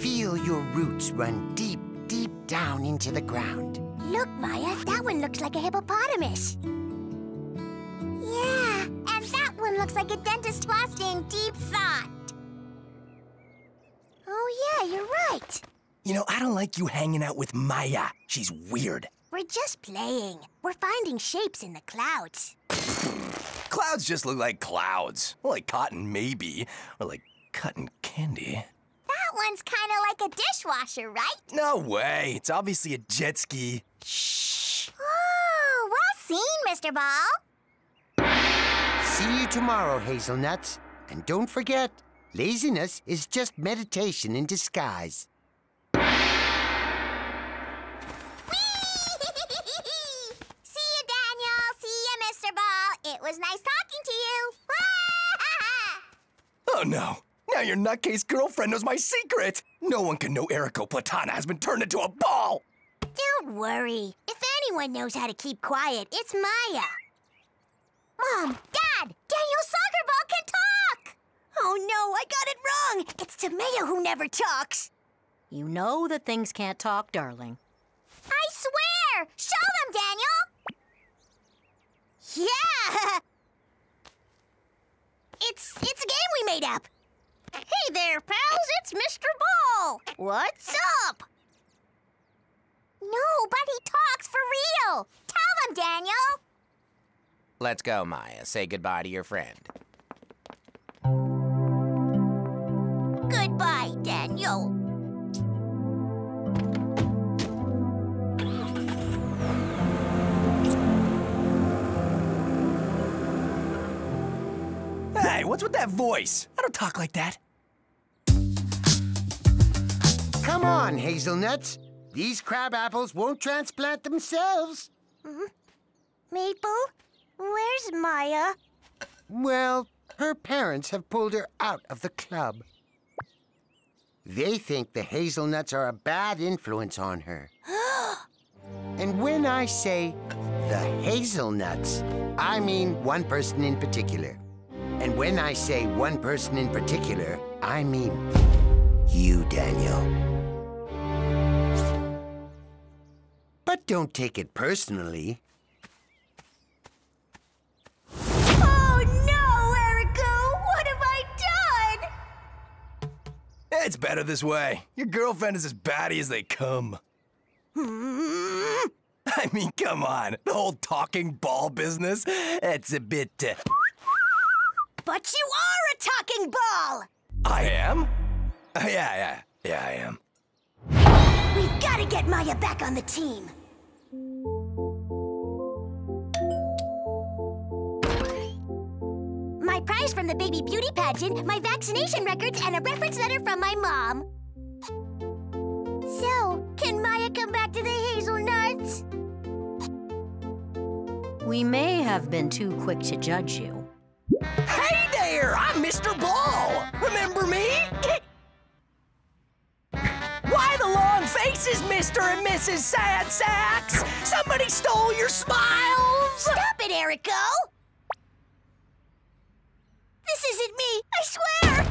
Feel your roots run deep, deep down into the ground. Look, Maya, that one looks like a hippopotamus. Yeah, and that one looks like a dentist lost in deep thought. Oh, yeah, you're right. You know, I don't like you hanging out with Maya. She's weird. We're just playing. We're finding shapes in the clouds. Clouds just look like clouds. Well, like cotton, maybe. Or like cotton candy. That one's kind of like a dishwasher, right? No way. It's obviously a jet ski. Shh. Oh, well seen, Mr. Ball. See you tomorrow, hazelnuts. And don't forget, laziness is just meditation in disguise. Was nice talking to you. <laughs> Oh no. Now your nutcase girlfriend knows my secret. No one can know Erico Platana has been turned into a ball. Don't worry. If anyone knows how to keep quiet, it's Maya. Mom, Dad, Daniel's soccer ball can talk! Oh no, I got it wrong. It's Tomato who never talks. You know that things can't talk, darling. I swear! Show them, Daniel! Yeah! <laughs> It's it's a game we made up. Hey there, pals, it's Mr. Ball. What's up? No, but he talks for real. Tell him, Daniel. Let's go, Maya. Say goodbye to your friend. Goodbye, Daniel. What's with that voice? I don't talk like that. Come on, hazelnuts. These crab apples won't transplant themselves. hmm Maple, where's Maya? Well, her parents have pulled her out of the club. They think the hazelnuts are a bad influence on her. <gasps> and when I say the hazelnuts, I mean one person in particular. And when I say one person in particular, I mean you, Daniel. But don't take it personally. Oh no, Erico! What have I done? It's better this way. Your girlfriend is as batty as they come. <laughs> I mean, come on. The whole talking ball business, it's a bit. Uh... But you are a talking ball! I am? Uh, yeah, yeah, yeah, I am. We've got to get Maya back on the team. My prize from the baby beauty pageant, my vaccination records, and a reference letter from my mom. So, can Maya come back to the hazelnuts? We may have been too quick to judge you. Hey there! I'm Mr. Ball! Remember me? Why the long faces, Mr. and Mrs. Sad Sacks? Somebody stole your smiles! Stop it, Erico! This isn't me, I swear!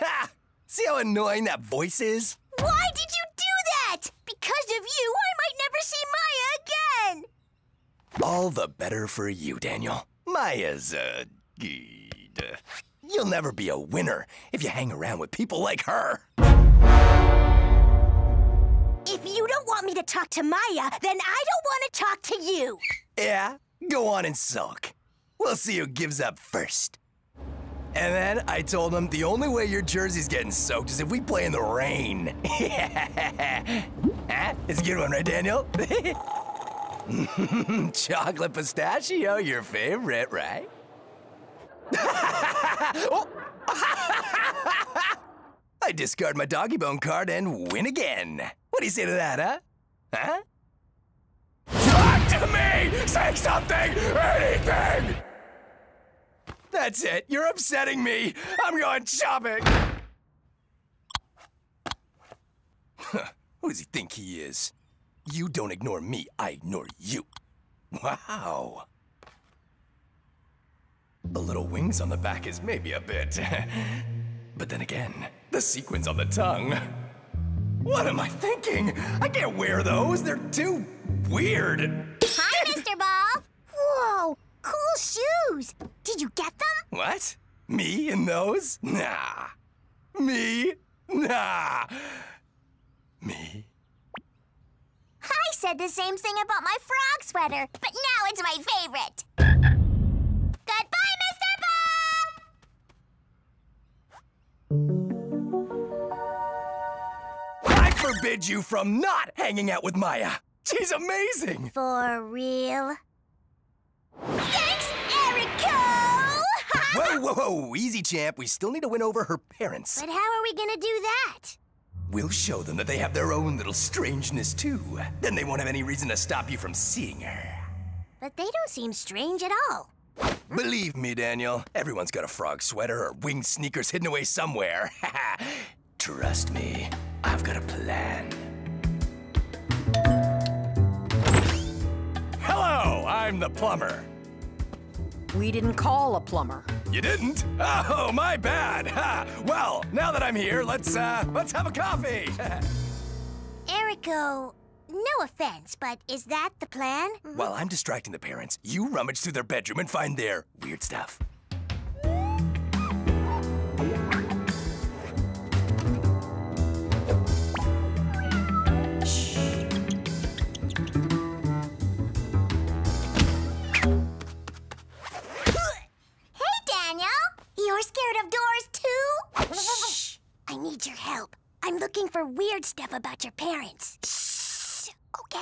Ha! See how annoying that voice is? Why did you do that? Because of you, I might never see Maya again! All the better for you, Daniel. Maya's, uh, good. You'll never be a winner if you hang around with people like her. If you don't want me to talk to Maya, then I don't want to talk to you. Yeah? Go on and sulk. We'll see who gives up first. And then I told him the only way your jersey's getting soaked is if we play in the rain. <laughs> huh? It's a good one, right, Daniel? <laughs> <laughs> Chocolate pistachio, your favorite, right? <laughs> oh. <laughs> I discard my doggy bone card and win again. What do you say to that, huh? Huh? Talk to me! Say something! Anything! That's it. You're upsetting me. I'm going shopping. Who does he think he is? You don't ignore me, I ignore you. Wow. The little wings on the back is maybe a bit. <laughs> but then again, the sequins on the tongue. What am I thinking? I can't wear those. They're too weird. Hi, <laughs> Mr. Ball. Whoa, cool shoes. Did you get them? What? Me in those? Nah. Me? Nah. Me? I said the same thing about my frog sweater, but now it's my favorite. Goodbye, Mr. I forbid you from not hanging out with Maya. She's amazing. For real? Thanks, Erico! <laughs> whoa, whoa, whoa. Easy, champ. We still need to win over her parents. But how are we gonna do that? We'll show them that they have their own little strangeness, too. Then they won't have any reason to stop you from seeing her. But they don't seem strange at all. Believe me, Daniel, everyone's got a frog sweater or winged sneakers hidden away somewhere. <laughs> Trust me, I've got a plan. Hello, I'm the plumber. We didn't call a plumber. You didn't? Oh, my bad. Ha. Well, now that I'm here, let's uh, let's have a coffee. <laughs> Erico, no offense, but is that the plan? While I'm distracting the parents, you rummage through their bedroom and find their weird stuff. You're scared of doors, too? Shh! <laughs> I need your help. I'm looking for weird stuff about your parents. Shh! Okay.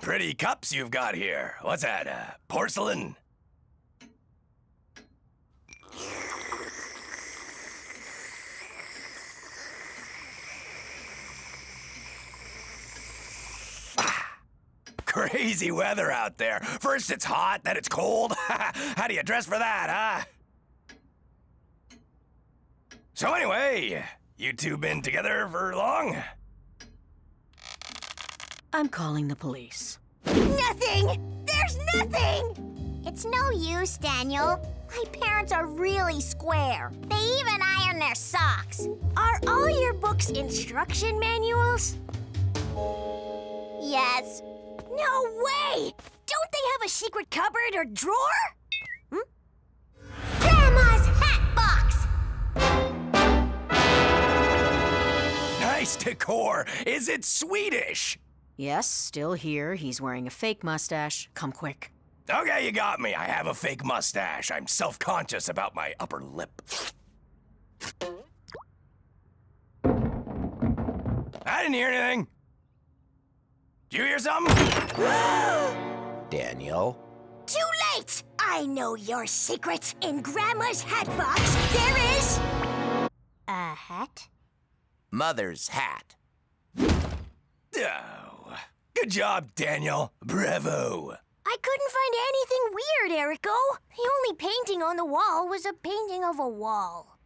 Pretty cups you've got here. What's that, uh, porcelain? Ah, Crazy weather out there. First it's hot, then it's cold. <laughs> How do you dress for that, huh? So anyway, you two been together for long? I'm calling the police. Nothing! There's nothing! It's no use, Daniel. My parents are really square. They even iron their socks. Are all your books instruction manuals? Yes. No way! Don't they have a secret cupboard or drawer? Hmm? Grandma's hat box! Nice decor. Is it Swedish? Yes, still here. He's wearing a fake mustache. Come quick. Okay, you got me. I have a fake mustache. I'm self conscious about my upper lip. I didn't hear anything. Did you hear something? <gasps> Daniel? Too late! I know your secret. In Grandma's hat box, there is. A hat? Mother's hat. Oh, good job, Daniel. Bravo. I couldn't find anything weird, Erico. The only painting on the wall was a painting of a wall.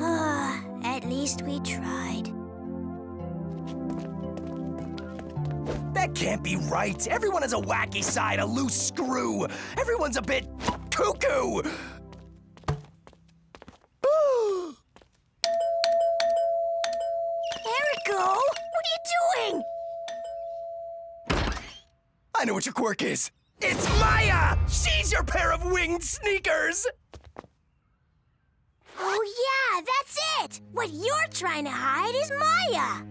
<sighs> At least we tried. That can't be right. Everyone has a wacky side, a loose screw. Everyone's a bit cuckoo. Know what your quirk is. It's Maya! She's your pair of winged sneakers! Oh, yeah, that's it! What you're trying to hide is Maya!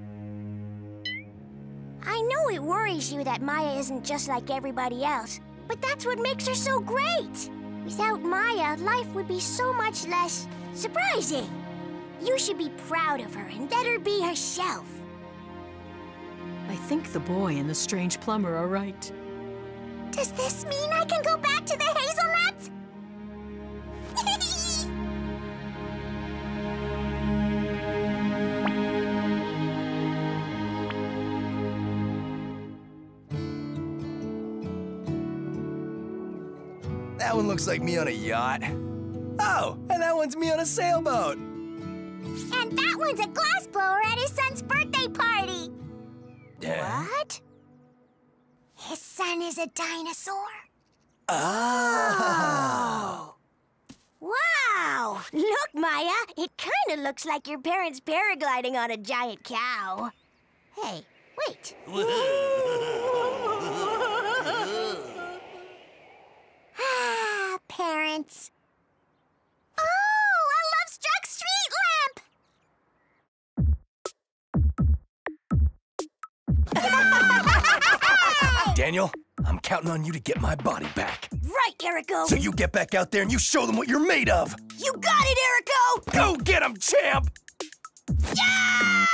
I know it worries you that Maya isn't just like everybody else, but that's what makes her so great! Without Maya, life would be so much less surprising. You should be proud of her and let her be herself. I think the boy and the strange plumber are right. Does this mean I can go back to the hazelnuts? that one looks like me on a yacht. Oh, and that one's me on a sailboat. And that one's a glassblower at his son's birthday party. Uh. What? His son is a dinosaur? Oh. Wow! Look, Maya, it kind of looks like your parents paragliding on a giant cow. Hey, wait. <laughs> ah, parents. Oh, a love struck street lamp! <laughs> Daniel, I'm counting on you to get my body back. right, Erico! So you get back out there and you show them what you're made of. You got it, Erico! Go get 'em, champ! Yeah!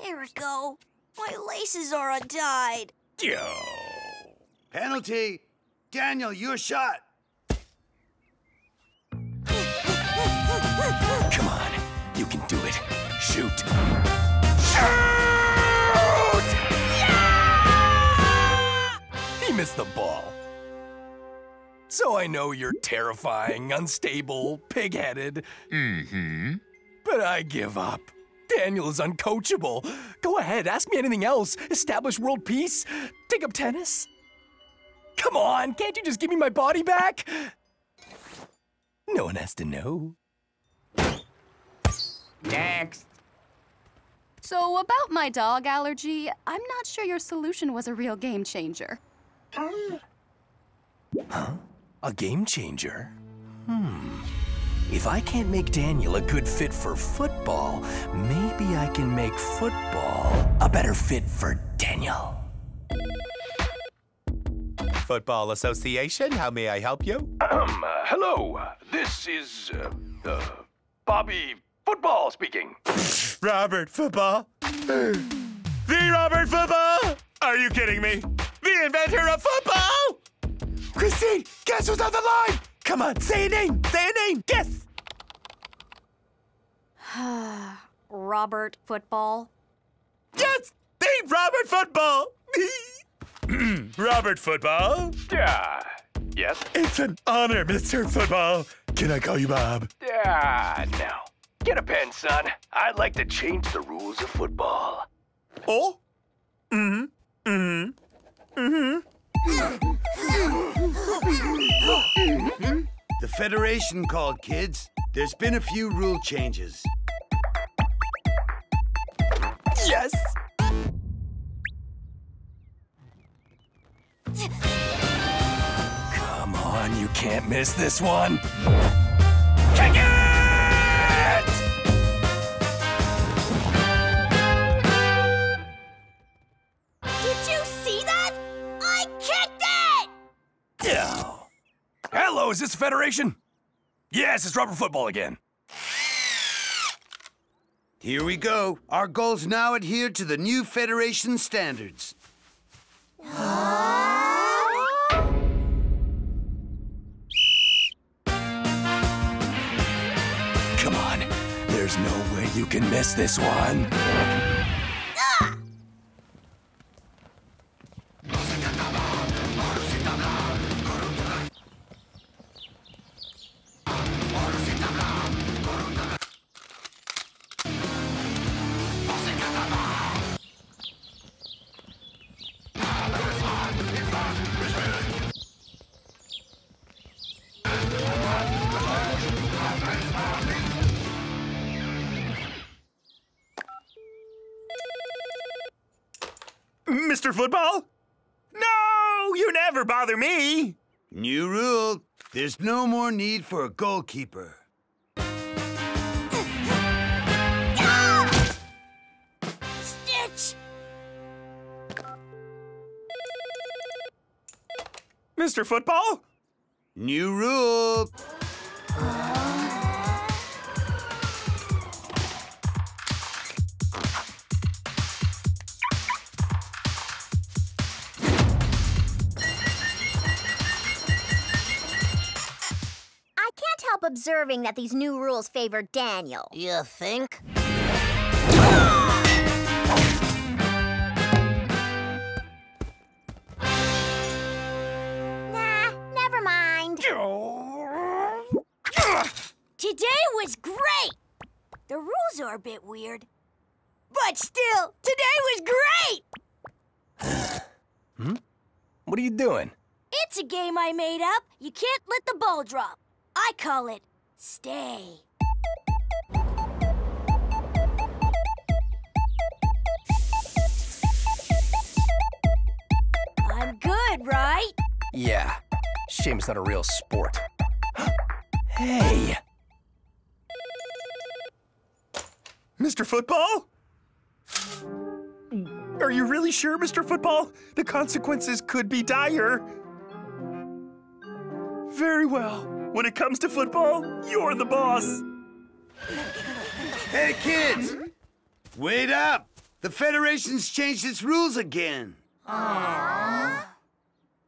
Erico, my laces are untied. Yo. Penalty. Daniel, your shot. Come on, you can do it. Shoot. He missed the ball. So I know you're terrifying, unstable, pig-headed. Mm-hmm. But I give up. Daniel is uncoachable. Go ahead, ask me anything else. Establish world peace? Take up tennis? Come on, can't you just give me my body back? No one has to know. Next. So, about my dog allergy, I'm not sure your solution was a real game changer. Huh? A game changer? Hmm. If I can't make Daniel a good fit for football, maybe I can make football a better fit for Daniel. Football Association, how may I help you? Um, uh, hello. This is, uh, uh, Bobby Football speaking. Robert Football? the Robert Football? Are you kidding me? The inventor of football? Christine, guess who's on the line? Come on, say a name. Say a name. Guess. <sighs> Robert Football? Yes, the Robert Football. <clears throat> Robert Football? Yeah. Yes? It's an honor, Mr. Football. Can I call you Bob? Ah, no. Get a pen, son. I'd like to change the rules of football. Oh? Mm-hmm. Mm-hmm. Mm-hmm. The Federation called, kids. There's been a few rule changes. Yes! Come on, you can't miss this one. Kick it! Hello, is this the Federation? Yes, it's Robert Football again. Here we go. Our goals now adhere to the new Federation standards. Come on, there's no way you can miss this one. Mr. Football? No, you never bother me. New rule. There's no more need for a goalkeeper. Stitch! Mr. Football? New rule. Uh, observing that these new rules favor Daniel. You think? Nah, never mind. Today was great! The rules are a bit weird. But still, today was great! Hmm? What are you doing? It's a game I made up. You can't let the ball drop. I call it Stay. I'm good, right? Yeah. Shame it's not a real sport. <gasps> hey! Mr. Football? Are you really sure, Mr. Football? The consequences could be dire. Very well. When it comes to football, you're the boss. Hey, kids! Wait up! The Federation's changed its rules again.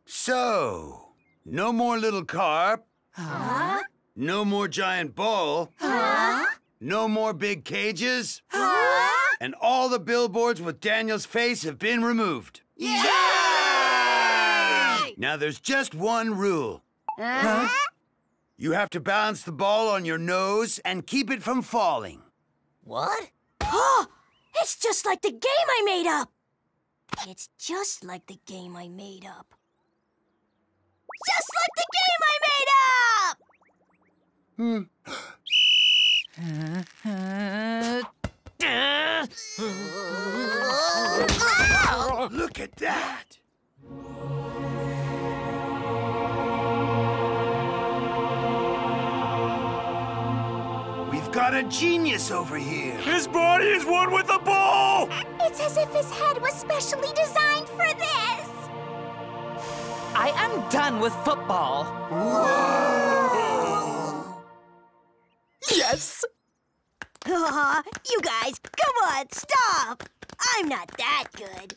So, no more little carp. Huh? No more giant bull. Huh? No more big cages. Huh? And all the billboards with Daniel's face have been removed. Yay! Now there's just one rule. Huh? You have to balance the ball on your nose and keep it from falling. What? Oh, it's just like the game I made up. It's just like the game I made up. Just like the game I made up! Hmm. <laughs> <laughs> Look at that! We've got a genius over here. His body is one with the ball! It's as if his head was specially designed for this. I am done with football. Yes! Aw, you guys, come on, stop! I'm not that good.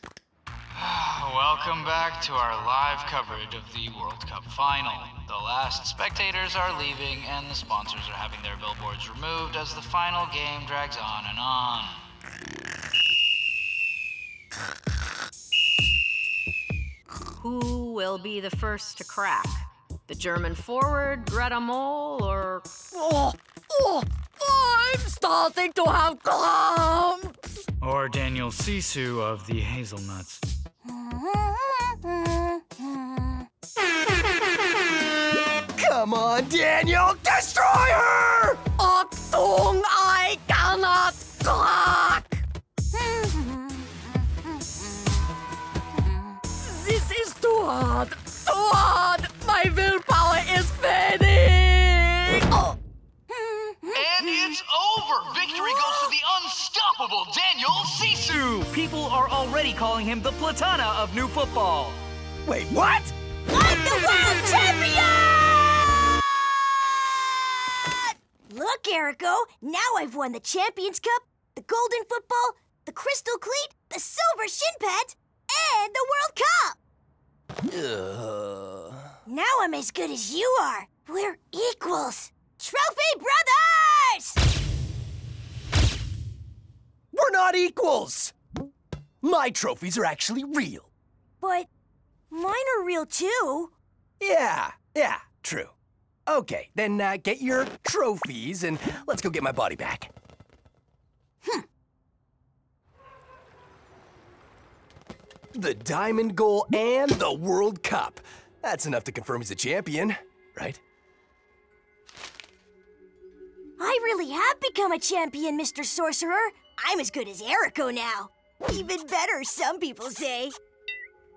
Welcome back to our live coverage of the World Cup final. The last spectators are leaving, and the sponsors are having their billboards removed as the final game drags on and on. Who will be the first to crack? The German forward, Greta Mole, or. Oh, oh, oh, I'm starting to have cramps. Or Daniel Sissou of the Hazelnuts. Come on, Daniel! Destroy her! Achtung, I cannot crack! This is too hard, too hard! My willpower is fading! Oh. And it's over! Victory goes to the unstoppable Daniel Sissou! People are already calling him the Platana of new football. Wait, what? I'm the world champion! Look, Erico, now I've won the Champions Cup, the Golden Football, the Crystal Cleat, the Silver Shin Pads, and the World Cup! Now I'm as good as you are. We're equals. Trophy Brothers! We're not equals! My trophies are actually real. But mine are real too. Yeah, yeah, true. Okay, then uh, get your trophies and let's go get my body back. Hmm. The Diamond Goal and the World Cup. That's enough to confirm he's a champion, right? I really have become a champion, Mr. Sorcerer. I'm as good as Erico now. Even better, some people say.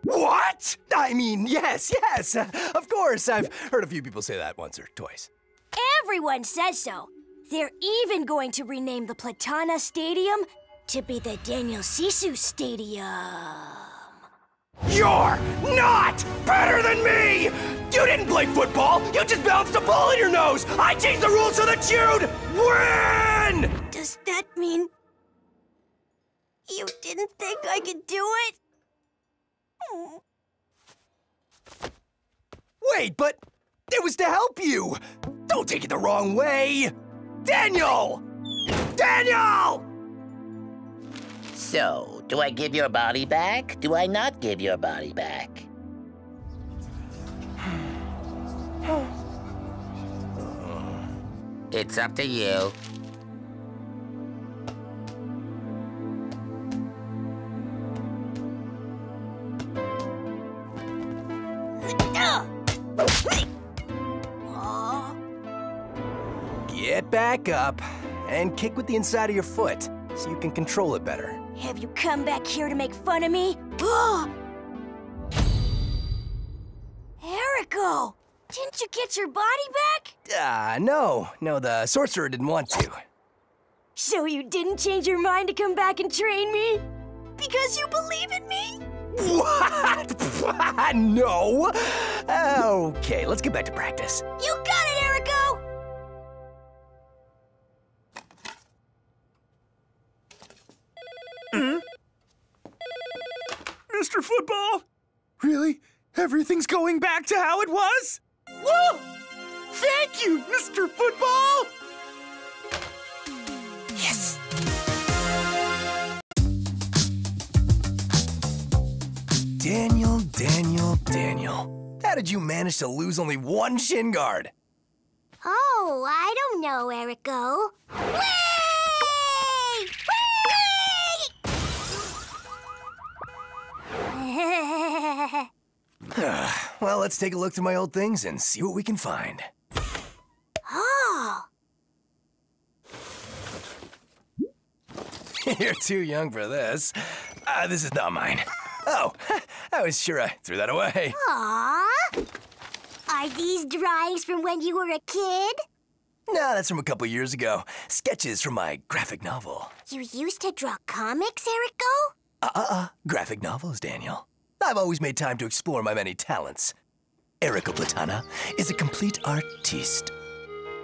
What? I mean, yes, yes, uh, of course. I've heard a few people say that once or twice. Everyone says so. They're even going to rename the Platana Stadium to be the Daniel Sissou Stadium. You're not better than me! You didn't play football! You just bounced a ball in your nose! I changed the rules so that you'd win! Does that mean you didn't think I could do it? Wait, but it was to help you! Don't take it the wrong way! Daniel! Daniel! So, do I give your body back? Do I not give your body back? <sighs> It's up to you. Back up and kick with the inside of your foot so you can control it better. Have you come back here to make fun of me? Erico! Didn't you get your body back? Ah, no. No, the sorcerer didn't want to. So you didn't change your mind to come back and train me? Because you believe in me? What? <laughs> no. Okay, let's get back to practice. You got it, Erico! Mr. Football? Really? Everything's going back to how it was? Whoa! Thank you, Mr. Football! Yes! Daniel, Daniel, Daniel. How did you manage to lose only one shin guard? Oh, I don't know, Erico. Whee! <sighs> well, let's take a look through my old things and see what we can find. oh, <laughs> You're too young for this. Uh, this is not mine. Oh, <laughs> I was sure I threw that away. Aw. Are these drawings from when you were a kid? No, that's from a couple years ago. Sketches from my graphic novel. You used to draw comics, Erico? Uh-uh-uh. Graphic novels, Daniel. I've always made time to explore my many talents. Erico Platana is a complete artiste.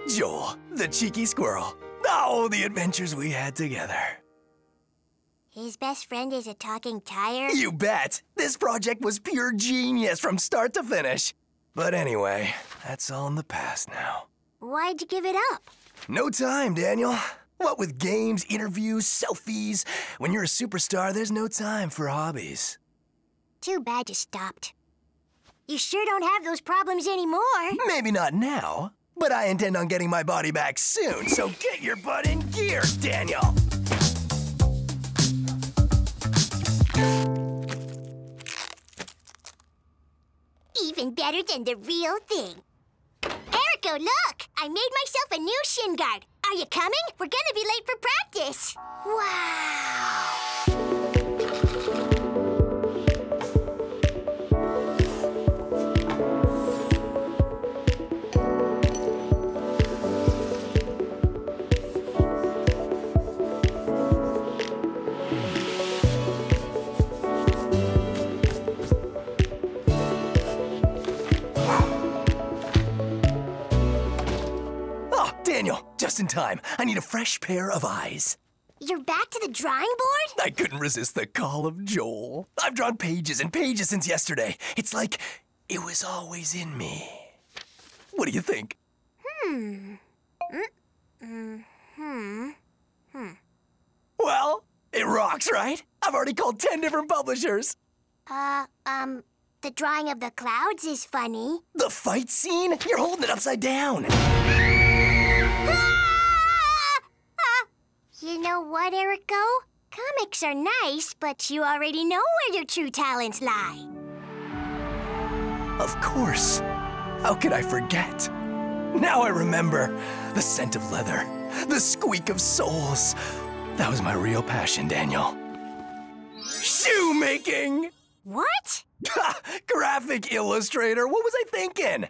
Joel, the cheeky squirrel. Oh, the adventures we had together. His best friend is a talking tire? You bet! This project was pure genius from start to finish. But anyway, that's all in the past now. Why'd you give it up? No time, Daniel. What with games, interviews, selfies, when you're a superstar, there's no time for hobbies. Too bad you stopped. You sure don't have those problems anymore. Maybe not now, but I intend on getting my body back soon, so get your butt in gear, Daniel! Even better than the real thing. Erico, look! I made myself a new shin guard. Are you coming? We're gonna be late for practice. Wow! Just in time. I need a fresh pair of eyes. You're back to the drawing board? I couldn't resist the call of Joel. I've drawn pages and pages since yesterday. It's like it was always in me. What do you think? Hmm. Mm, Hmm. Hmm. Well, it rocks, right? I've already called 10 different publishers. Uh, um, the drawing of the clouds is funny. The fight scene? You're holding it upside down. You know what, Erico? Comics are nice, but you already know where your true talents lie. Of course. How could I forget? Now I remember. The scent of leather, the squeak of soles. That was my real passion, Daniel. Shoemaking! What? Graphic illustrator, what was I thinking?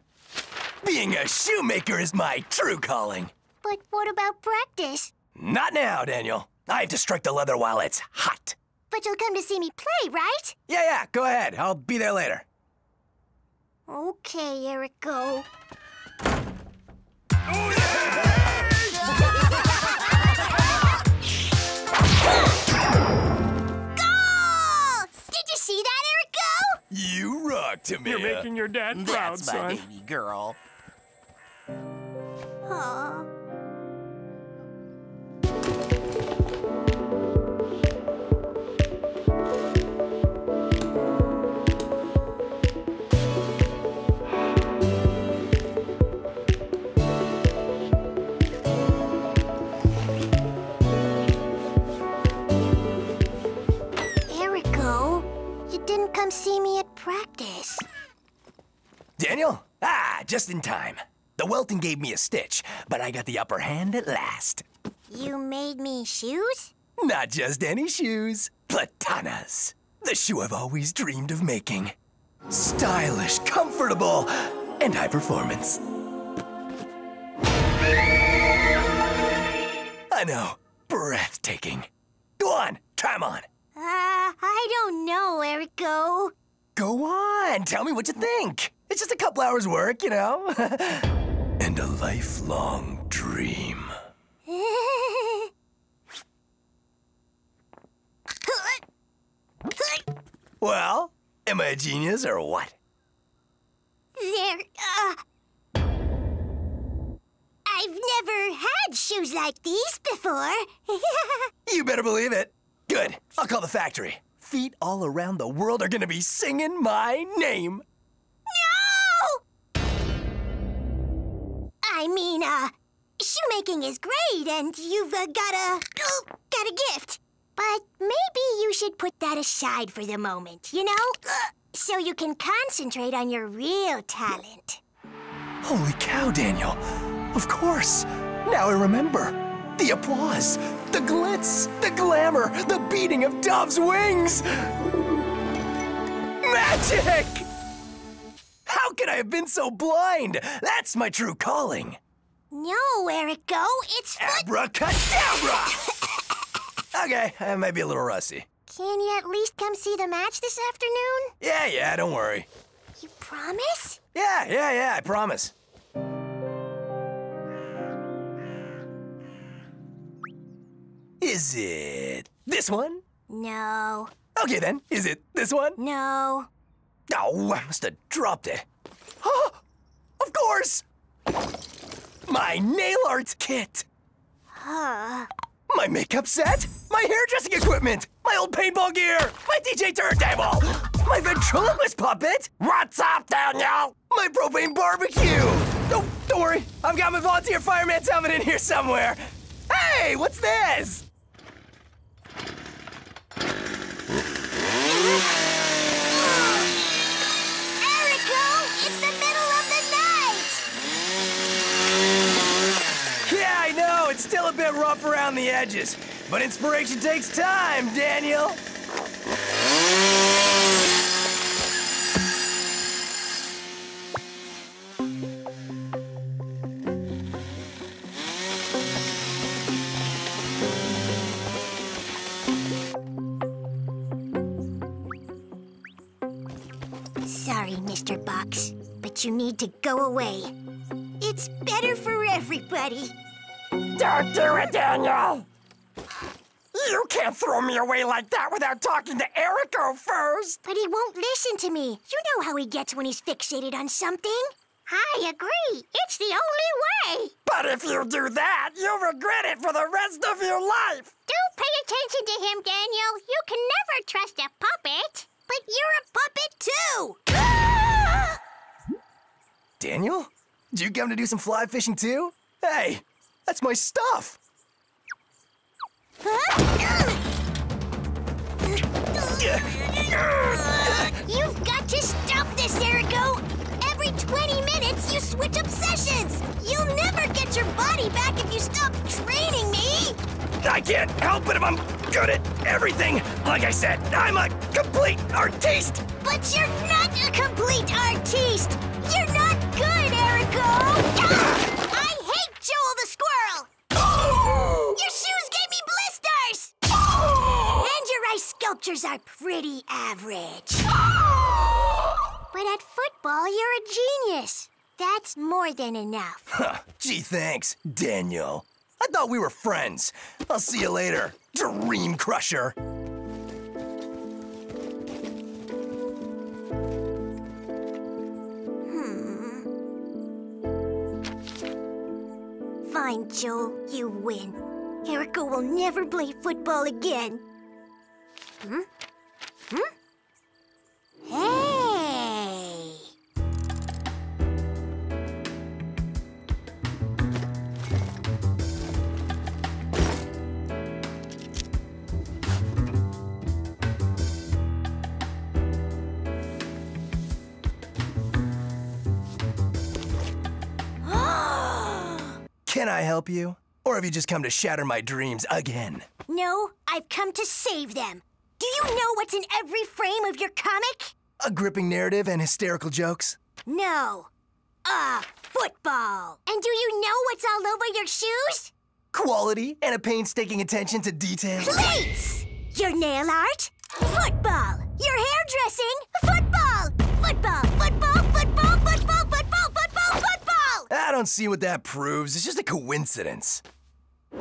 Being a shoemaker is my true calling. But what about practice? Not now, Daniel. I have to strike the leather while it's hot. But you'll come to see me play, right? Yeah, yeah, go ahead. I'll be there later. Okay, Erico. Goal! Did you see that, Erico? You rock, Tamia. You're making your dad proud, That's my son. baby girl. didn't come see me at practice. Daniel? Ah, just in time. The Welton gave me a stitch, but I got the upper hand at last. You made me shoes? Not just any shoes. Platanas. The shoe I've always dreamed of making. Stylish, comfortable, and high performance. I know. Breathtaking. Go on, try them on. Uh... I don't know, Erico. Go on, tell me what you think. It's just a couple hours work, you know? <laughs> and a lifelong dream. Well, am I a genius or what? There, uh... I've never had shoes like these before. <laughs> You better believe it. Good. I'll call the factory. Feet all around the world are gonna be singing my name. no! I mean, uh, shoemaking is great, and you've uh, got a got a gift. But maybe you should put that aside for the moment, you know, so you can concentrate on your real talent. Holy cow, Daniel. Of course. Now I remember. The applause, the glitz, the glamour, the beating of doves' wings. Magic! How could I have been so blind? That's my true calling. No, Erico, it's foot. Abracadabra! okay, I might be a little rusty. Can you at least come see the match this afternoon? Yeah, yeah, don't worry. You promise? Yeah, yeah, yeah, I promise. Is it this one? No. Okay then, is it this one? No. Oh, I must have dropped it. <gasps> of course! My nail art kit! Huh. My makeup set! My hairdressing equipment! My old paintball gear! My DJ turntable! My ventriloquist puppet! What's up, Daniel? My propane barbecue! Don't, don't worry, I've got my volunteer fireman's helmet in here somewhere. Hey, what's this? It's still a bit rough around the edges. But inspiration takes time, Daniel. Sorry, Mr. Box, but you need to go away. It's better for everybody. Don't do it, Daniel! You can't throw me away like that without talking to Erico first! But he won't listen to me. You know how he gets when he's fixated on something. I agree. It's the only way. But if you do that, you'll regret it for the rest of your life! Don't pay attention to him, Daniel. You can never trust a puppet. But you're a puppet too. <laughs> Daniel? Did you come to do some fly fishing too? Hey, that's my stuff. You've got to stop this, Erico! Every 20 minutes, you switch obsessions! You'll never get your body back if you stop training me! I can't help it if I'm good at everything. Like I said, I'm a complete artiste. But you're not a complete artiste! You're not good, Erico! Ah! Your sculptures are pretty average. <gasps> But at football, you're a genius. That's more than enough. Huh, <laughs> Gee, thanks, Daniel. I thought we were friends. I'll see you later, Dream Crusher. Hmm. Fine, Joel, you win. Erico will never play football again. Hmm? Hey! <gasps> Can I help you? Or have you just come to shatter my dreams again? No, I've come to save them. Do you know what's in every frame of your comic? A gripping narrative and hysterical jokes? No. A football. And do you know what's all over your shoes? Quality and a painstaking attention to detail. Plates! Your nail art? Football! Your hairdressing? Football! Football, football, football, football, football, football, football! I don't see what that proves. It's just a coincidence.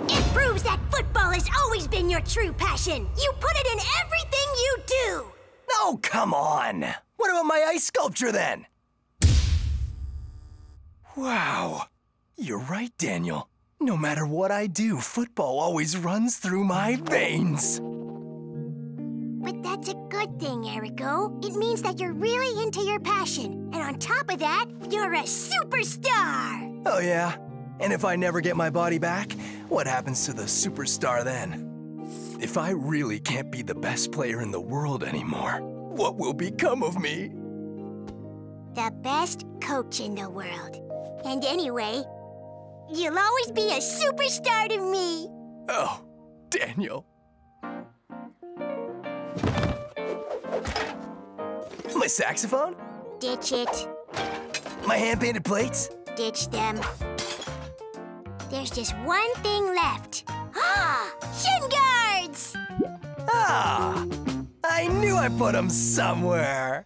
It proves that football has always been your true passion. You put it in everything you do. Oh, come on. What about my ice sculpture then? Wow. You're right, Daniel. No matter what I do, football always runs through my veins. But that's a good thing, Erico. It means that you're really into your passion. And on top of that, you're a superstar. Oh, yeah? And if I never get my body back, what happens to the superstar then? If I really can't be the best player in the world anymore, what will become of me? The best coach in the world. And anyway, you'll always be a superstar to me. Oh, Daniel. My saxophone? Ditch it. My hand painted plates? Ditch them. There's just one thing left. Ah! <gasps> Shin guards! Ah! I knew I put them somewhere.